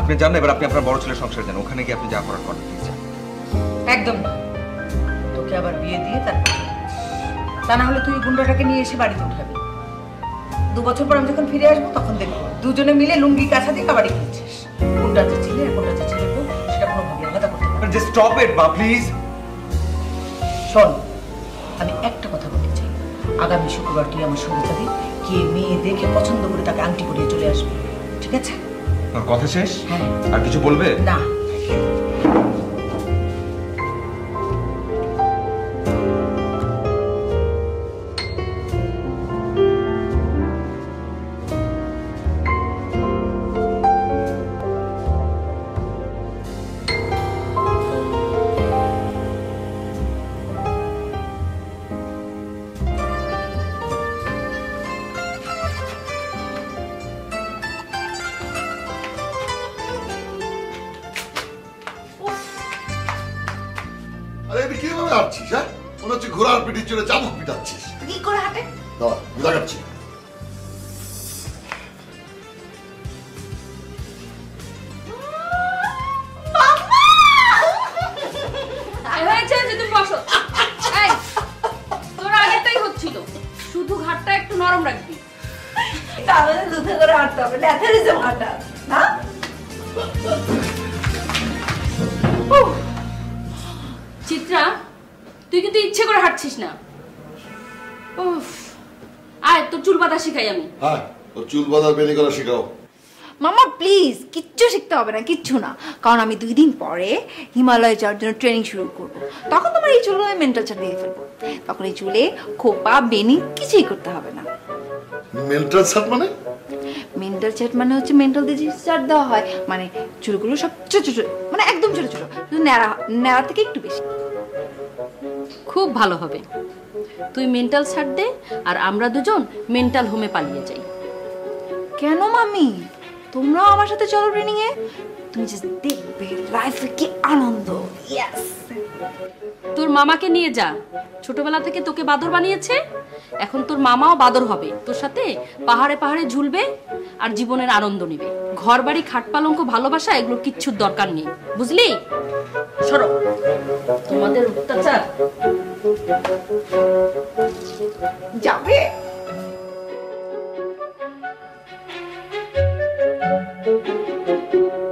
আপনি জানেন এবার আপনি আপনার বড় ছেলের সংসার যান। ওখানে গিয়ে আপনি যা করার করেন একদম। না তোকে আবার বিয়ে দিয়ে তারপর তা না হলে তুই গুন্ডাটাকে নিয়ে এসে বাড়িতে উঠাবি। দু বছর পর আমি যখন ফিরে আসব তখন দেখব। দুজনে মিলে লুঙ্গি কাছা দিয়ে কাবাডি খেলছিস। কোনটা যে ছেলে আর কোনটা যে ছেলে সেটা কোনোভাবে আলাদা করতে পারবি। জাস্ট স্টপ ইট মা প্লিজ শোন আমি একটা কথা বলতে চাই। আগামী শুক্রবার তুই আমার সঙ্গে যাবি কে মেয়ে দেখে পছন্দ করে তাকে আংটি পরিয়ে চলে আসবে। ঠিক আছে? কথা শেষ? হ্যাঁ। আর কিছু বলবে? না। তুই কিন্তু ইচ্ছে করে হাঁটছিস না। উফ। আয় তোর চুল বাঁধা শিখাই আমি। হ্যাঁ ও চুল বাঁধার বেনি করা শেখাও। মামা প্লিজ কিচ্ছু শিখতে হবে না কিচ্ছু না। কারণ আমি দুই দিন পরে হিমালয়ে যাওয়ার জন্য ট্রেনিং শুরু করব। তখন তোমার এই চুলে আমি মেন্টাল চাট দিয়ে ফেলব। তখন এই চুলে খোপা বেনি কিছুই করতে হবে না। মেন্টাল সাট মানে? মেন্টাল চাট মানে হচ্ছে মেন্টাল ডিজিজ চাট দেওয়া হয়। মানে চুলগুলো সব ছোট ছোট মানে একদম ছোট ছোট। শুধু ন্যাড়া ন্যাড়া থেকে একটু বেশি। খুব ভালো হবে। তুই মেন্টাল ছাড় দে আর আমরা দুজন মেন্টাল হোমে পালিয়ে যাই। কেন মামি? তোমরাও আমার সাথে চলো ট্রেনিং এ তুমি জাস্ট দেখবে লাইফে কি আনন্দ। ইয়েস তোর মামাকে নিয়ে যা। ছোটবেলা থেকে তোকে বাদর বানিয়েছে, এখন তোর মামাও বাদর হবে। তোর সাথে পাহাড়ে পাহাড়ে ঝুলবে আর জীবনের আনন্দ নিবে। ঘর বাড়ি খাট পালঙ্ক, ভালোবাসা, এগুলো কিচ্ছুর দরকার নেই। বুঝলি? সরো। তোমাদের অত্যাচার। যাবে। দেখি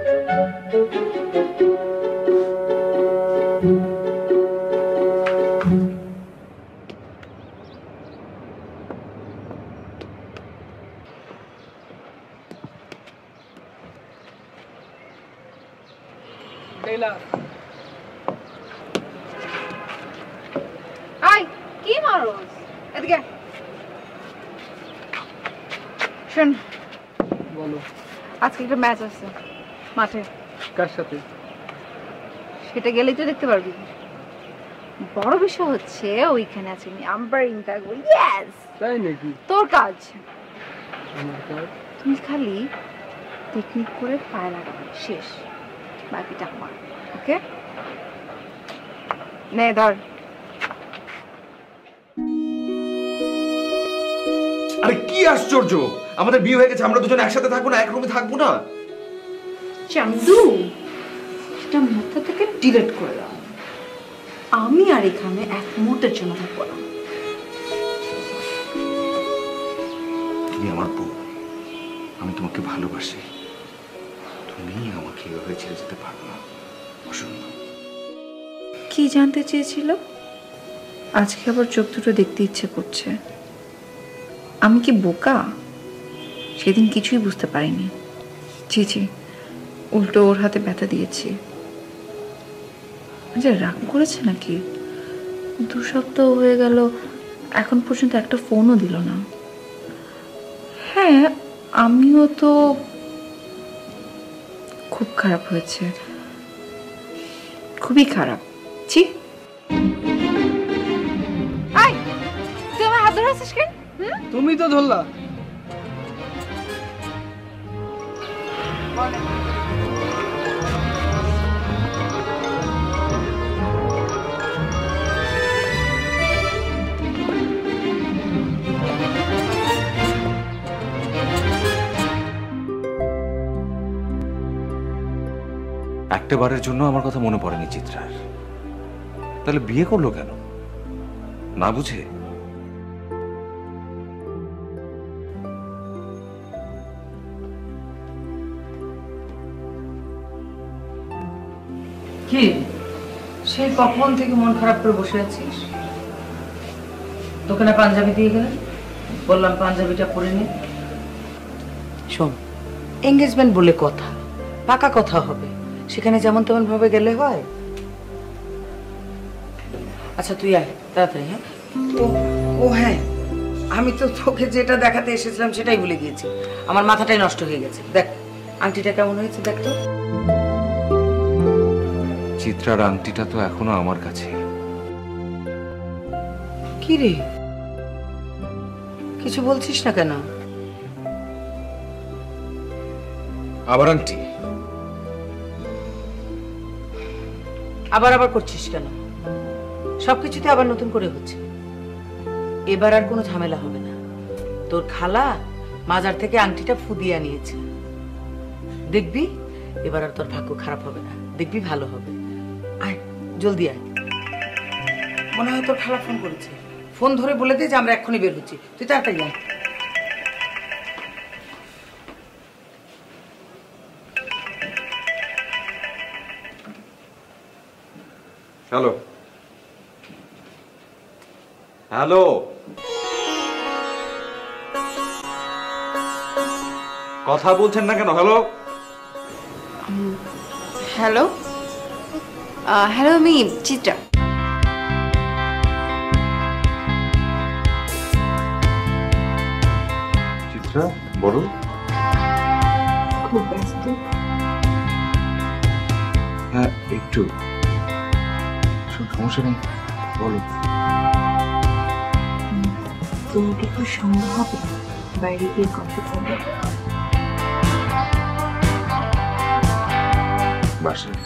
আই কি মারোস? এদিকে শোন বলো। আজকে একটা ম্যাচ আছে। মাঠে। কার সাথে? সেটা গেলেই তো দেখতে পারবি। বড় বিষয় হচ্ছে ওইখানে আছে আমি আম্পায়ারিং থাকব ইয়েস তাই নাকি? তোর কাজ। তুমি খালি টেকনিক করে পায়ে লাগাবে। শেষ। বাকিটা আমার। ওকে নে ধর। আরে কি আশ্চর্য! আমাদের বিয়ে হয়ে গেছে আমরা দুজন একসাথে থাকব না এক রুমে থাকব না? চান্দু। সেটা মাথা থেকে ডিলেট করে দাও। আমি আর এখানে এক মুহূর্তের জন্য থাকব না। তুমি আমার বউ। আমি তোমাকে ভালোবাসি। তুমি আমাকে এভাবে ছেড়ে যেতে পারো না। অসম্ভব। কি জানতে চেয়েছিল? আজকে আবার চোখ দুটো দেখতে ইচ্ছে করছে। আমি কি বোকা? সেদিন কিছুই বুঝতে পারিনি। জি জি উল্টো ওর হাতে ব্যথা দিয়েছি। আচ্ছা রাগ করেছে নাকি? দু সপ্তাহ হয়ে গেল। এখন পর্যন্ত একটা ফোনও দিল না। হ্যাঁ আমিও তো খুব খারাপ হয়েছে। খুবই খারাপ। ছি। আই তুই আমার হাত ধরে কেন? তুমি তো ধরলা। একটা বারের জন্য আমার কথা মনে পড়েনি চিত্রার। তাহলে বিয়ে করল কেন? না বুঝে? কি? সেই কখন থেকে মন খারাপ করে বসে আছিস? তোকে না পাঞ্জাবি দিয়ে গেলেন বললাম পাঞ্জাবিটা পরে নে। শোন এঙ্গেজমেন্ট বলে কথা পাকা কথা হবে। সেখানে যেমন তেমন ভাবে গেলে হয়। আচ্ছা তুই আয় তাড়াতাড়ি হ্যাঁ? ও ও হ্যাঁ আমি তো তোকে যেটা দেখাতে এসেছিলাম সেটাই ভুলে গিয়েছি। আমার মাথাটাই নষ্ট হয়ে গেছে। দেখ আংটিটা কেমন হয়েছে দেখ তো। চিত্রার আংটিটা তো এখনও আমার কাছে। কি রে? কিছু বলছিস না কেন? আবার আংটি? আবার আবার করছিস কেন? সবকিছুতে আবার নতুন করে হচ্ছে। এবার আর কোনো ঝামেলা হবে না। তোর খালা মাজার থেকে আংটিটা ফুদিয়ে আনিয়েছে। দেখবি, এবার আর তোর ভাগ্য খারাপ হবে না। দেখবি ভালো হবে। আয়, জলদি আয়। মনে হয় তোর খালা ফোন করেছে। ফোন ধরে বলে দে যে আমরা এক্ষুনি বের হচ্ছি। তুই তাড়াতাড়ি আয়। হ্যালো। হ্যালো। কথা বলছেন না কেন? হ্যালো। হ্যালো। হ্যালো আমি চিত্রা। চিত্রা বলো। খুব ব্যস্ত। হ্যাঁ একটু। সমস্যা নেই। বলো। তোমাকে একটু সময় হবে? বাইরে গিয়ে বলব বাসায়।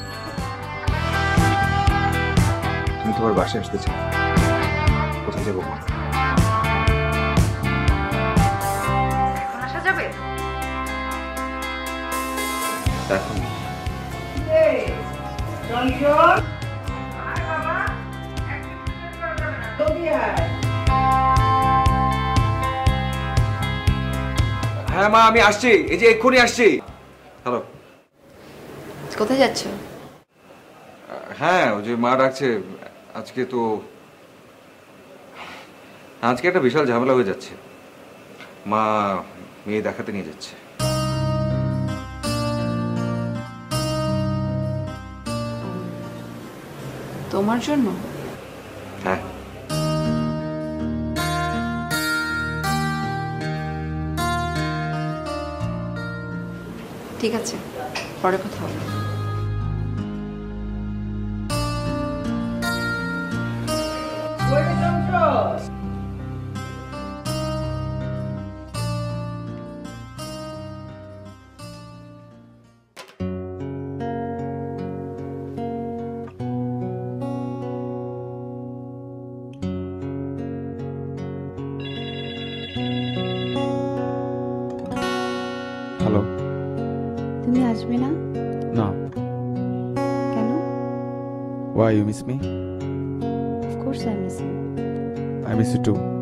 তুমি তোমার বাসায় আসতে চাও। কোথায় যাবে এখন হ্যাঁ মা আমি আসছি। এই যে এক্ষুনি আসছি। হ্যালো। কোথায় যাচ্ছ? হ্যাঁ ওই যে মা ডাকছে। আজকে তো আজকে একটা বিশাল ঝামেলা হয়ে যাচ্ছে। মা মেয়ে দেখাতে নিয়ে যাচ্ছে। তোমার জন্য? ঠিক আছে পরে কথা হবে আসবে না না কেন why you miss me of course I miss you I miss you too Sheetal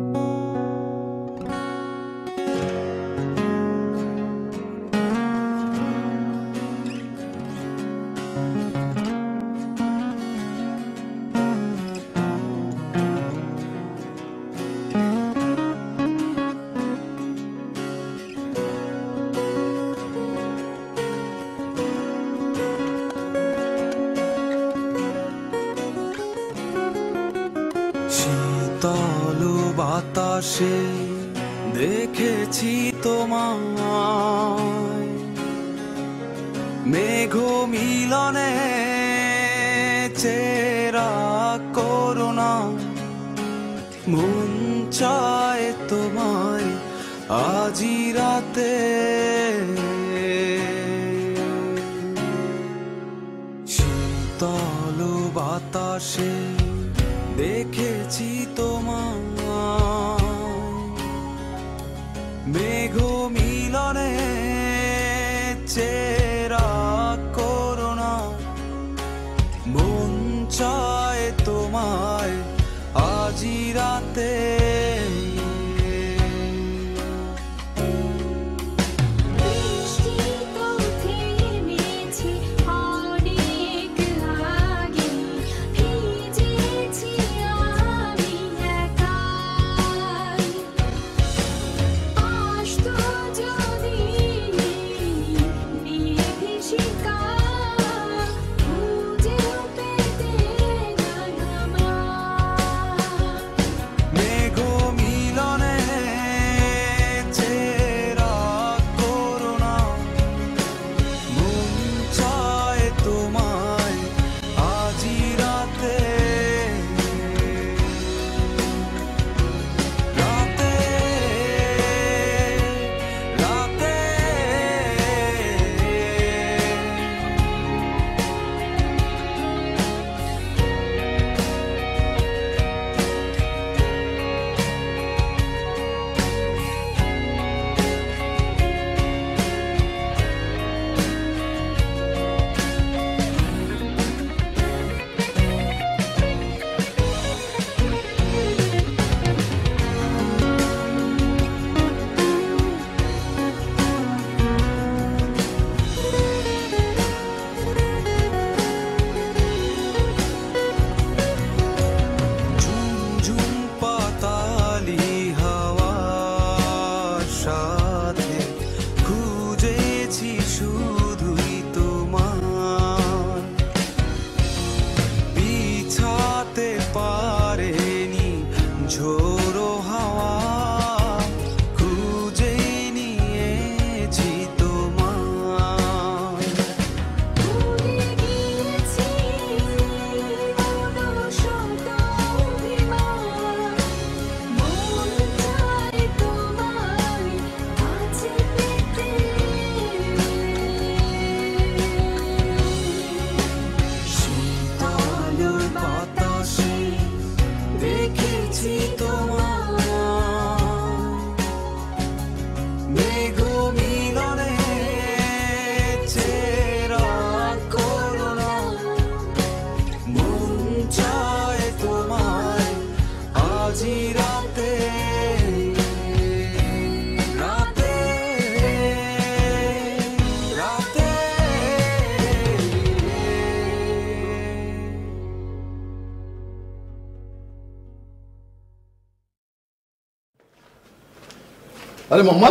আরে মাম্মা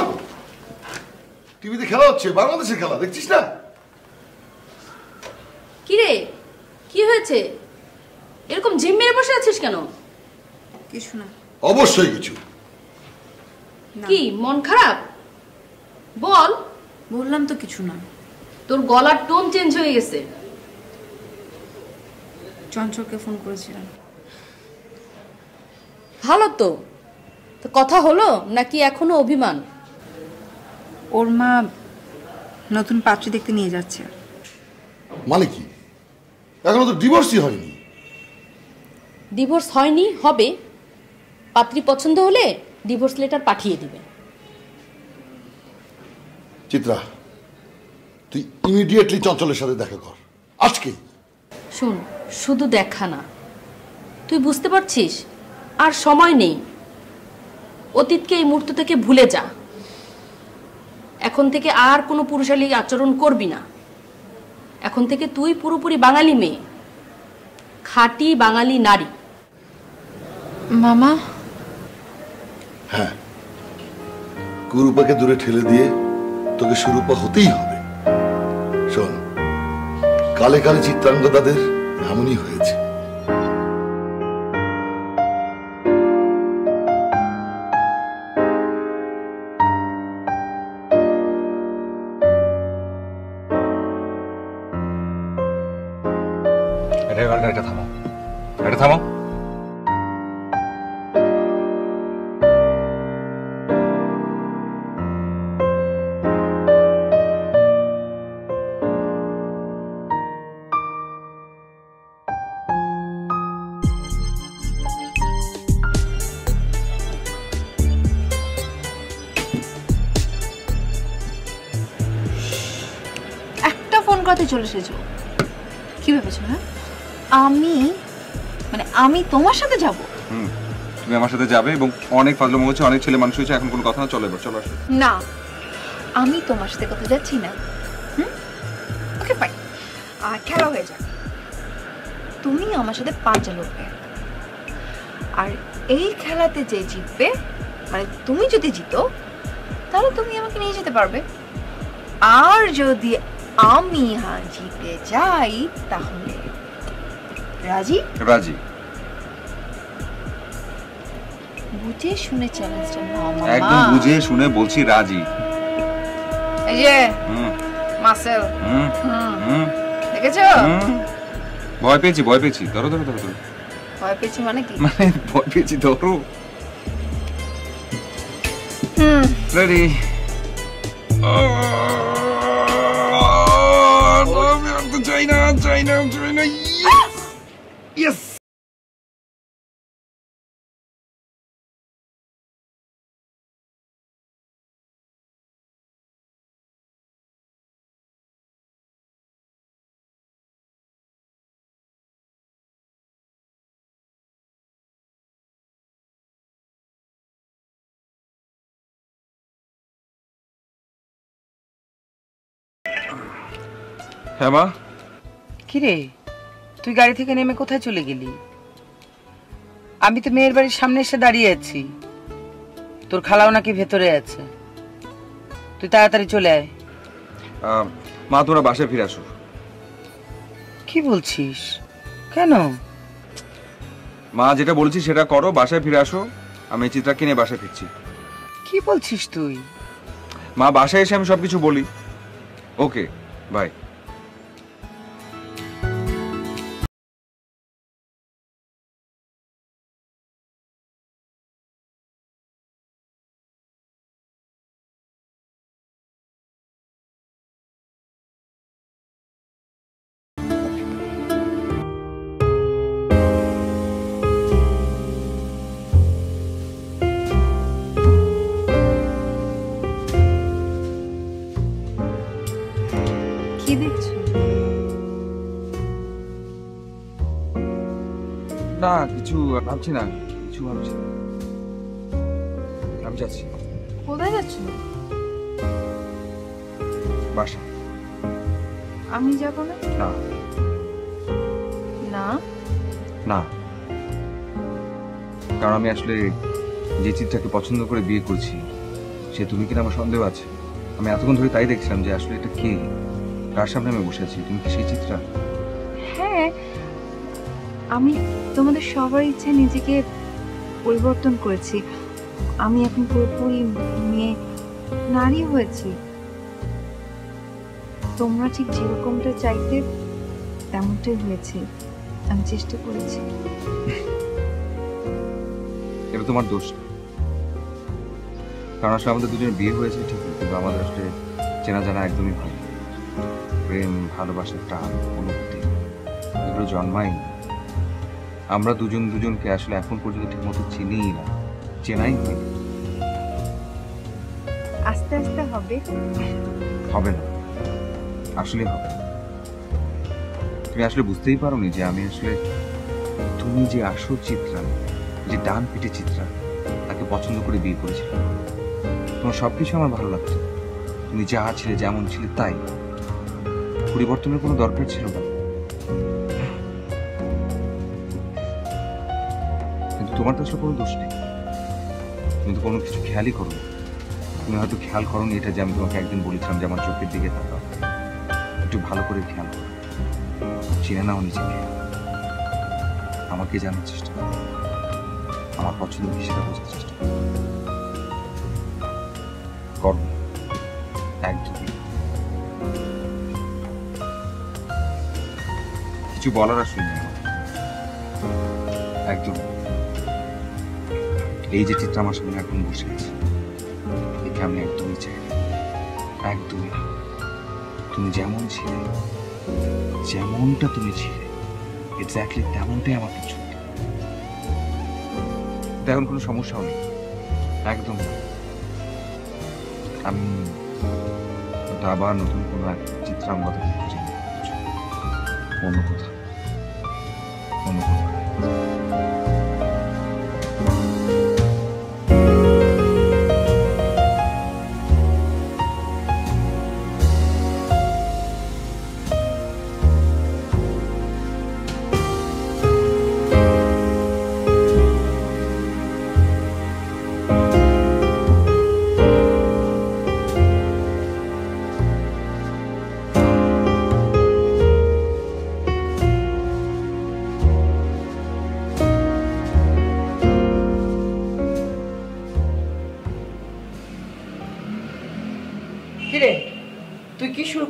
টিভিতে খেলা হচ্ছে বাংলাদেশের খেলা দেখছিস না? কি রে? কি হয়েছে? এরকম জিম মেরে বসে আছিস কেন? কিছু না। অবশ্যই কিছু। কি মন খারাপ? বল। বললাম তো কিছু না। তোর গলার টোন চেঞ্জ হয়ে গেছে। চঞ্চলকে ফোন করেছিলাম। ভালো তো। তো কথা হলো নাকি এখনও অভিমান? ওর মা নতুন পাত্রী দেখতে নিয়ে যাচ্ছে। মানে কি? এখনও তো ডিভোর্সই হয়নি। ডিভোর্স হয়নি হবে। পাত্রী পছন্দ হলে ডিভোর্স লেটার পাঠিয়ে দিবে। চিত্রা তুই ইমিডিয়েটলি চঞ্চলের সাথে দেখা কর। আজকেই শোন শুধু দেখা না। তুই বুঝতে পারছিস আর সময় নেই। অতীতকে এই মুহূর্ত থেকে ভুলে যা। এখন থেকে আর কোনো পুরুষালী আচরণ করবি না। এখন থেকে তুই পুরোপুরি বাঙালি মেয়ে খাঁটি বাঙালি নারী। মামা? হ্যাঁ। কুরুপাকে দূরে ঠেলে দিয়ে তোকে সুরূপা হতেই হবে। শোন কালে কালে চিত্রাঙ্গদাদের এমনই হয়েছে। এটা গাড়িটা থামাও। এটা থামাও। একটা ফোন করতে চলে এসেছ। আমি মানে আমি তোমার সাথে যাব? হুম তুমি আমার সাথে যাবে এবং অনেক ফাজলাম হচ্ছে অনেক ছেলে মানুষ হয়েছে এখন কোনো কথা না চলে এবার চলো আসো। না আমি তোমার সাথে কোথাও যাচ্ছি না। ওকে ফাইন আর খেলা হয়ে যাক। তুমি আমার সাথে পাঁচা লড়বে। আর এই খেলাতে যে জিতবে মানে তুমি যদি জিতো তাহলে তুমি আমাকে নিয়ে যেতে পারবে। আর যদি আমি হ্যাঁ জিতে যাই তাহলে রাজি? রাজি। বুঝে শুনে চ্যালেঞ্জটা নাও একদম বুঝে শুনে বলছি রাজি। এই যে মাসেল। হুম। হুম। হুম। দেখেছ? ভয় পেয়েছি ভয় পেয়েছি। ধরো ধরো ধরো ধরো। ভয় পেয়েছি মানে কি? মানে ভয় পেয়েছি ধরো। হুম। রেডি চাই না চাই না চাই না। হ্যাঁ মা? কিরে তুই গাড়ি থেকে নেমে কোথায় চলে গেলি? আমি তো মেয়ের বাড়ির সামনে এসে দাঁড়িয়ে আছি। তোর খালাও নাকি ভেতরে আছে। তুই তাড়াতাড়ি চলে আয়। মা তোরা বাসায় ফিরে আসো। কি বলছিস? কেন? মা যেটা বলছি সেটা করো বাসায় ফিরে আসো। আমি চিত্রাকে নিয়ে বাসায় ফিরছি। কি বলছিস তুই? মা বাসায় এসে আমি সবকিছু বলি। Okay bye. ভাবছি না কিছু ভাবছি না। আমি যাচ্ছি। কোথায় যাচ্ছ? বাসা। আমি যাব না? না। না? না। কারণ আমি আসলে যে চিত্রটাকে পছন্দ করে বিয়ে করছি সে তুমি কিনা আমার সন্দেহ আছে। আমি এতক্ষণ ধরে তাই দেখছিলাম যে আসলে এটা কে? কার সামনে আমি বসে আছি? তুমি কি সেই চিত্রা? আমি তোমাদের সবার ইচ্ছে নিজেকে পরিবর্তন করেছি। আমি এখন পুরোপুরি মেয়ে, নারী হয়েছি। তোমরা ঠিক যেরকমটা চাইতে তেমনটাই হয়েছে। আমি চেষ্টা করেছি। এটা তোমার দোষ। কারণ আসলে আমাদের দুজনের বিয়ে হয়েছে, ঠিক কিন্তু আমাদের আসলে চেনা জানা একদমই হয় প্রেম ভালোবাসার টান অনুভূতি, এগুলো জন্মায়নি। আমরা দুজন দুজনকে আসলে এখন পর্যন্ত ঠিক মতো চিনিই না। চেনাই হয়নি। আস্তে আস্তে হবে। হবে না। আসলে হবে তুমি আসলে বুঝতেই পারোনি যে আমি আসলে তুমি যে আসল চিত্রা যে ডান পিঠে চিত্রা তাকে পছন্দ করে বিয়ে করেছিলাম। তোমার সব সবকিছু আমার ভালো লাগছে। তুমি যা ছিলে যেমন ছিলে তাই। পরিবর্তনের কোনো দরকার ছিল না। তোমার তো কোনো দোষ নেই। তুমি তো কোনো কিছু খেয়ালই করো তুমি হয়তো খেয়াল করো এটা যে আমি তোমাকে একদিন বলেছিলাম যে আমার চোখের দিকে তাকাও। একটু ভালো করে খেয়াল করো। চিনে নাও নিজেকে। আমাকে জানার চেষ্টা করো। আমার পছন্দ কি সেটা বোঝার চেষ্টা করো। কিছু বলার আসলে একদম। এই যে চিত্র আমার সামনে এখন বসে আছে, একে আমি একদমই চাই। একদমই তুমি যেমন ছিলে, যেমনটা তুমি ছিলে এক্স্যাক্টলি তেমনটাই আমার পছন্দ তেমন কোনো সমস্যাও নেই। একদম। আমি আবার নতুন কোনো এক চিত্রাঙ্গতা অন্য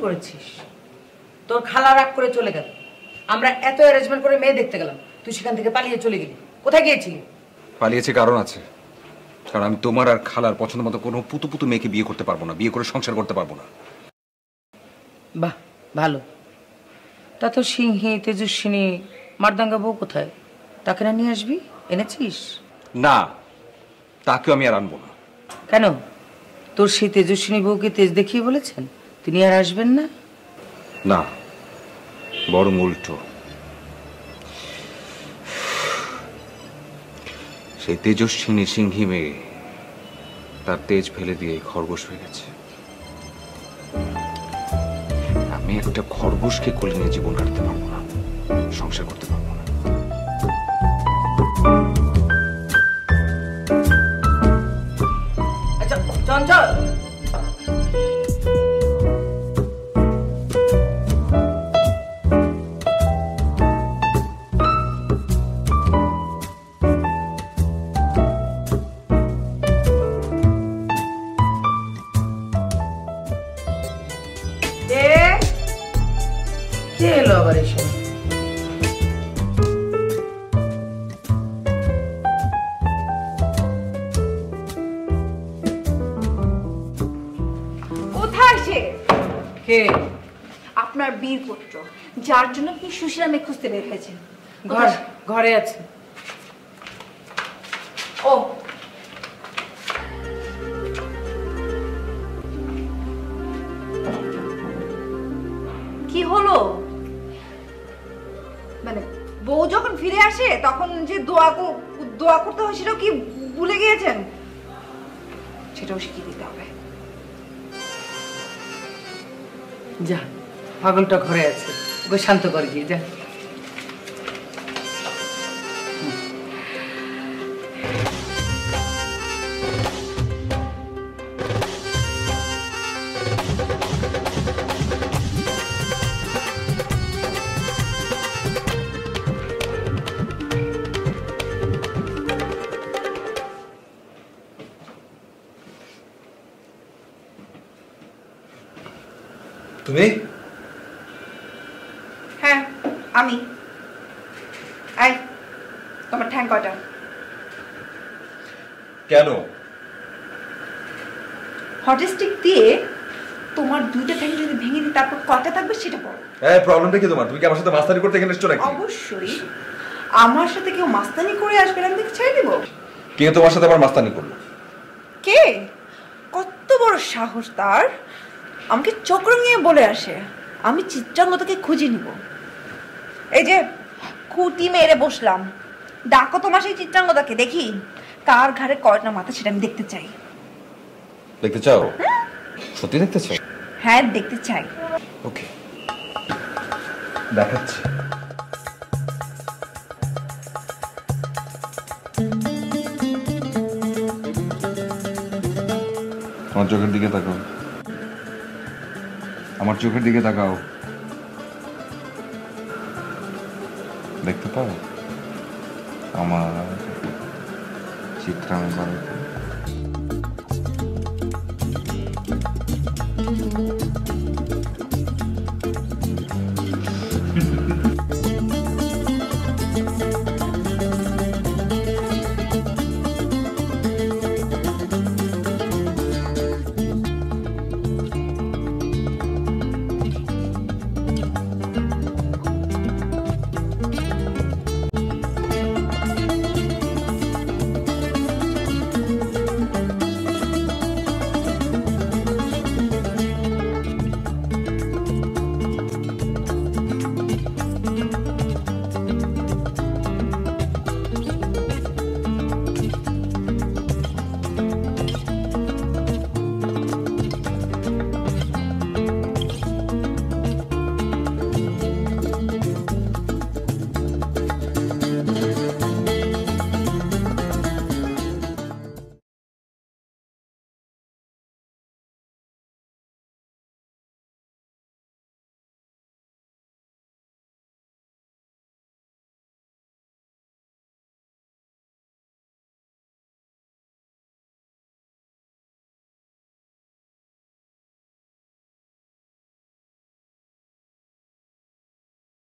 করেছিস? তোর খালা রাগ করে চলে গেল। আমরা এত অ্যারেঞ্জমেন্ট করে মেয়ে দেখতে গেলাম তুই সেখান থেকে পালিয়ে চলে গেলি। কোথায় গিয়েছিলি? পালিয়েছে কারণ আছে। কারণ আমি তোমার আর খালার পছন্দ মতো কোনো পুতু পুতু মেয়েকে বিয়ে করতে পারব না বিয়ে করে সংসার করতে পারব না। বাহ ভালো। তা তো সিংহী তেজস্বিনী মারদাঙ্গা বউ কোথায়? তাকে না নিয়ে আসবি? এনেছিস? না তাকেও আমি আর আনব না। কেন? তোর সেই তেজস্বিনী বউকে তেজ দেখিয়ে বলেছেন? তিনি আর আসবেন না? না, বরং উল্টো। সেই তেজস্বিনী সিংহী মেয়ে তার তেজ ফেলে দিয়ে খরগোশ হয়ে গেছে। আমি একটা খরগোশকে কোলে নিয়ে জীবন কাটতে পারব না, সংসার করতে পারব কে এলো আবার এসে। কোথায় সে? কে? আপনার বীর পুত্র যার জন্য কি সুশীলা মেয়ে খুঁজতে বের হয়েছেন? ঘর ঘরে আছে। ও দোয়া দোয়া করতে হয়, সেটাও কি ভুলে গিয়েছেন? সেটাও শিখিয়ে দিতে হবে। যা, পাগলটা ঘরে আছে শান্ত কর গিয়ে, যা। হ্যাঁ প্রবলেমটা কি তোমার? তুমি কি আমার সাথে মাস্তানি করতে এখানে এসছো নাকি? অবশ্যই। আমার সাথে কেউ মাস্তানি করে আসবে না আমি ছেড়ে দিব। কে তোমার সাথে আমার মাস্তানি করল? কে? কত বড় সাহস তার। আমাকে চক্র নিয়ে বলে আসে। আমি চিত্রাঙ্গতাকে খুঁজে নিব। এই যে খুঁটি মেরে বসলাম। ডাকো তোমার সেই চিত্রাঙ্গদাকে দেখি কার ঘাড়ে কয়টা মাথা সেটা আমি দেখতে চাই। দেখতে চাও? সত্যি দেখতে চাও? হ্যাঁ দেখতে চাই। ওকে দেখাচ্ছি। আমার চোখের দিকে তাকাও। আমার চোখের দিকে তাকাও। দেখতে পাও? আমার চিত্রাঙ্গন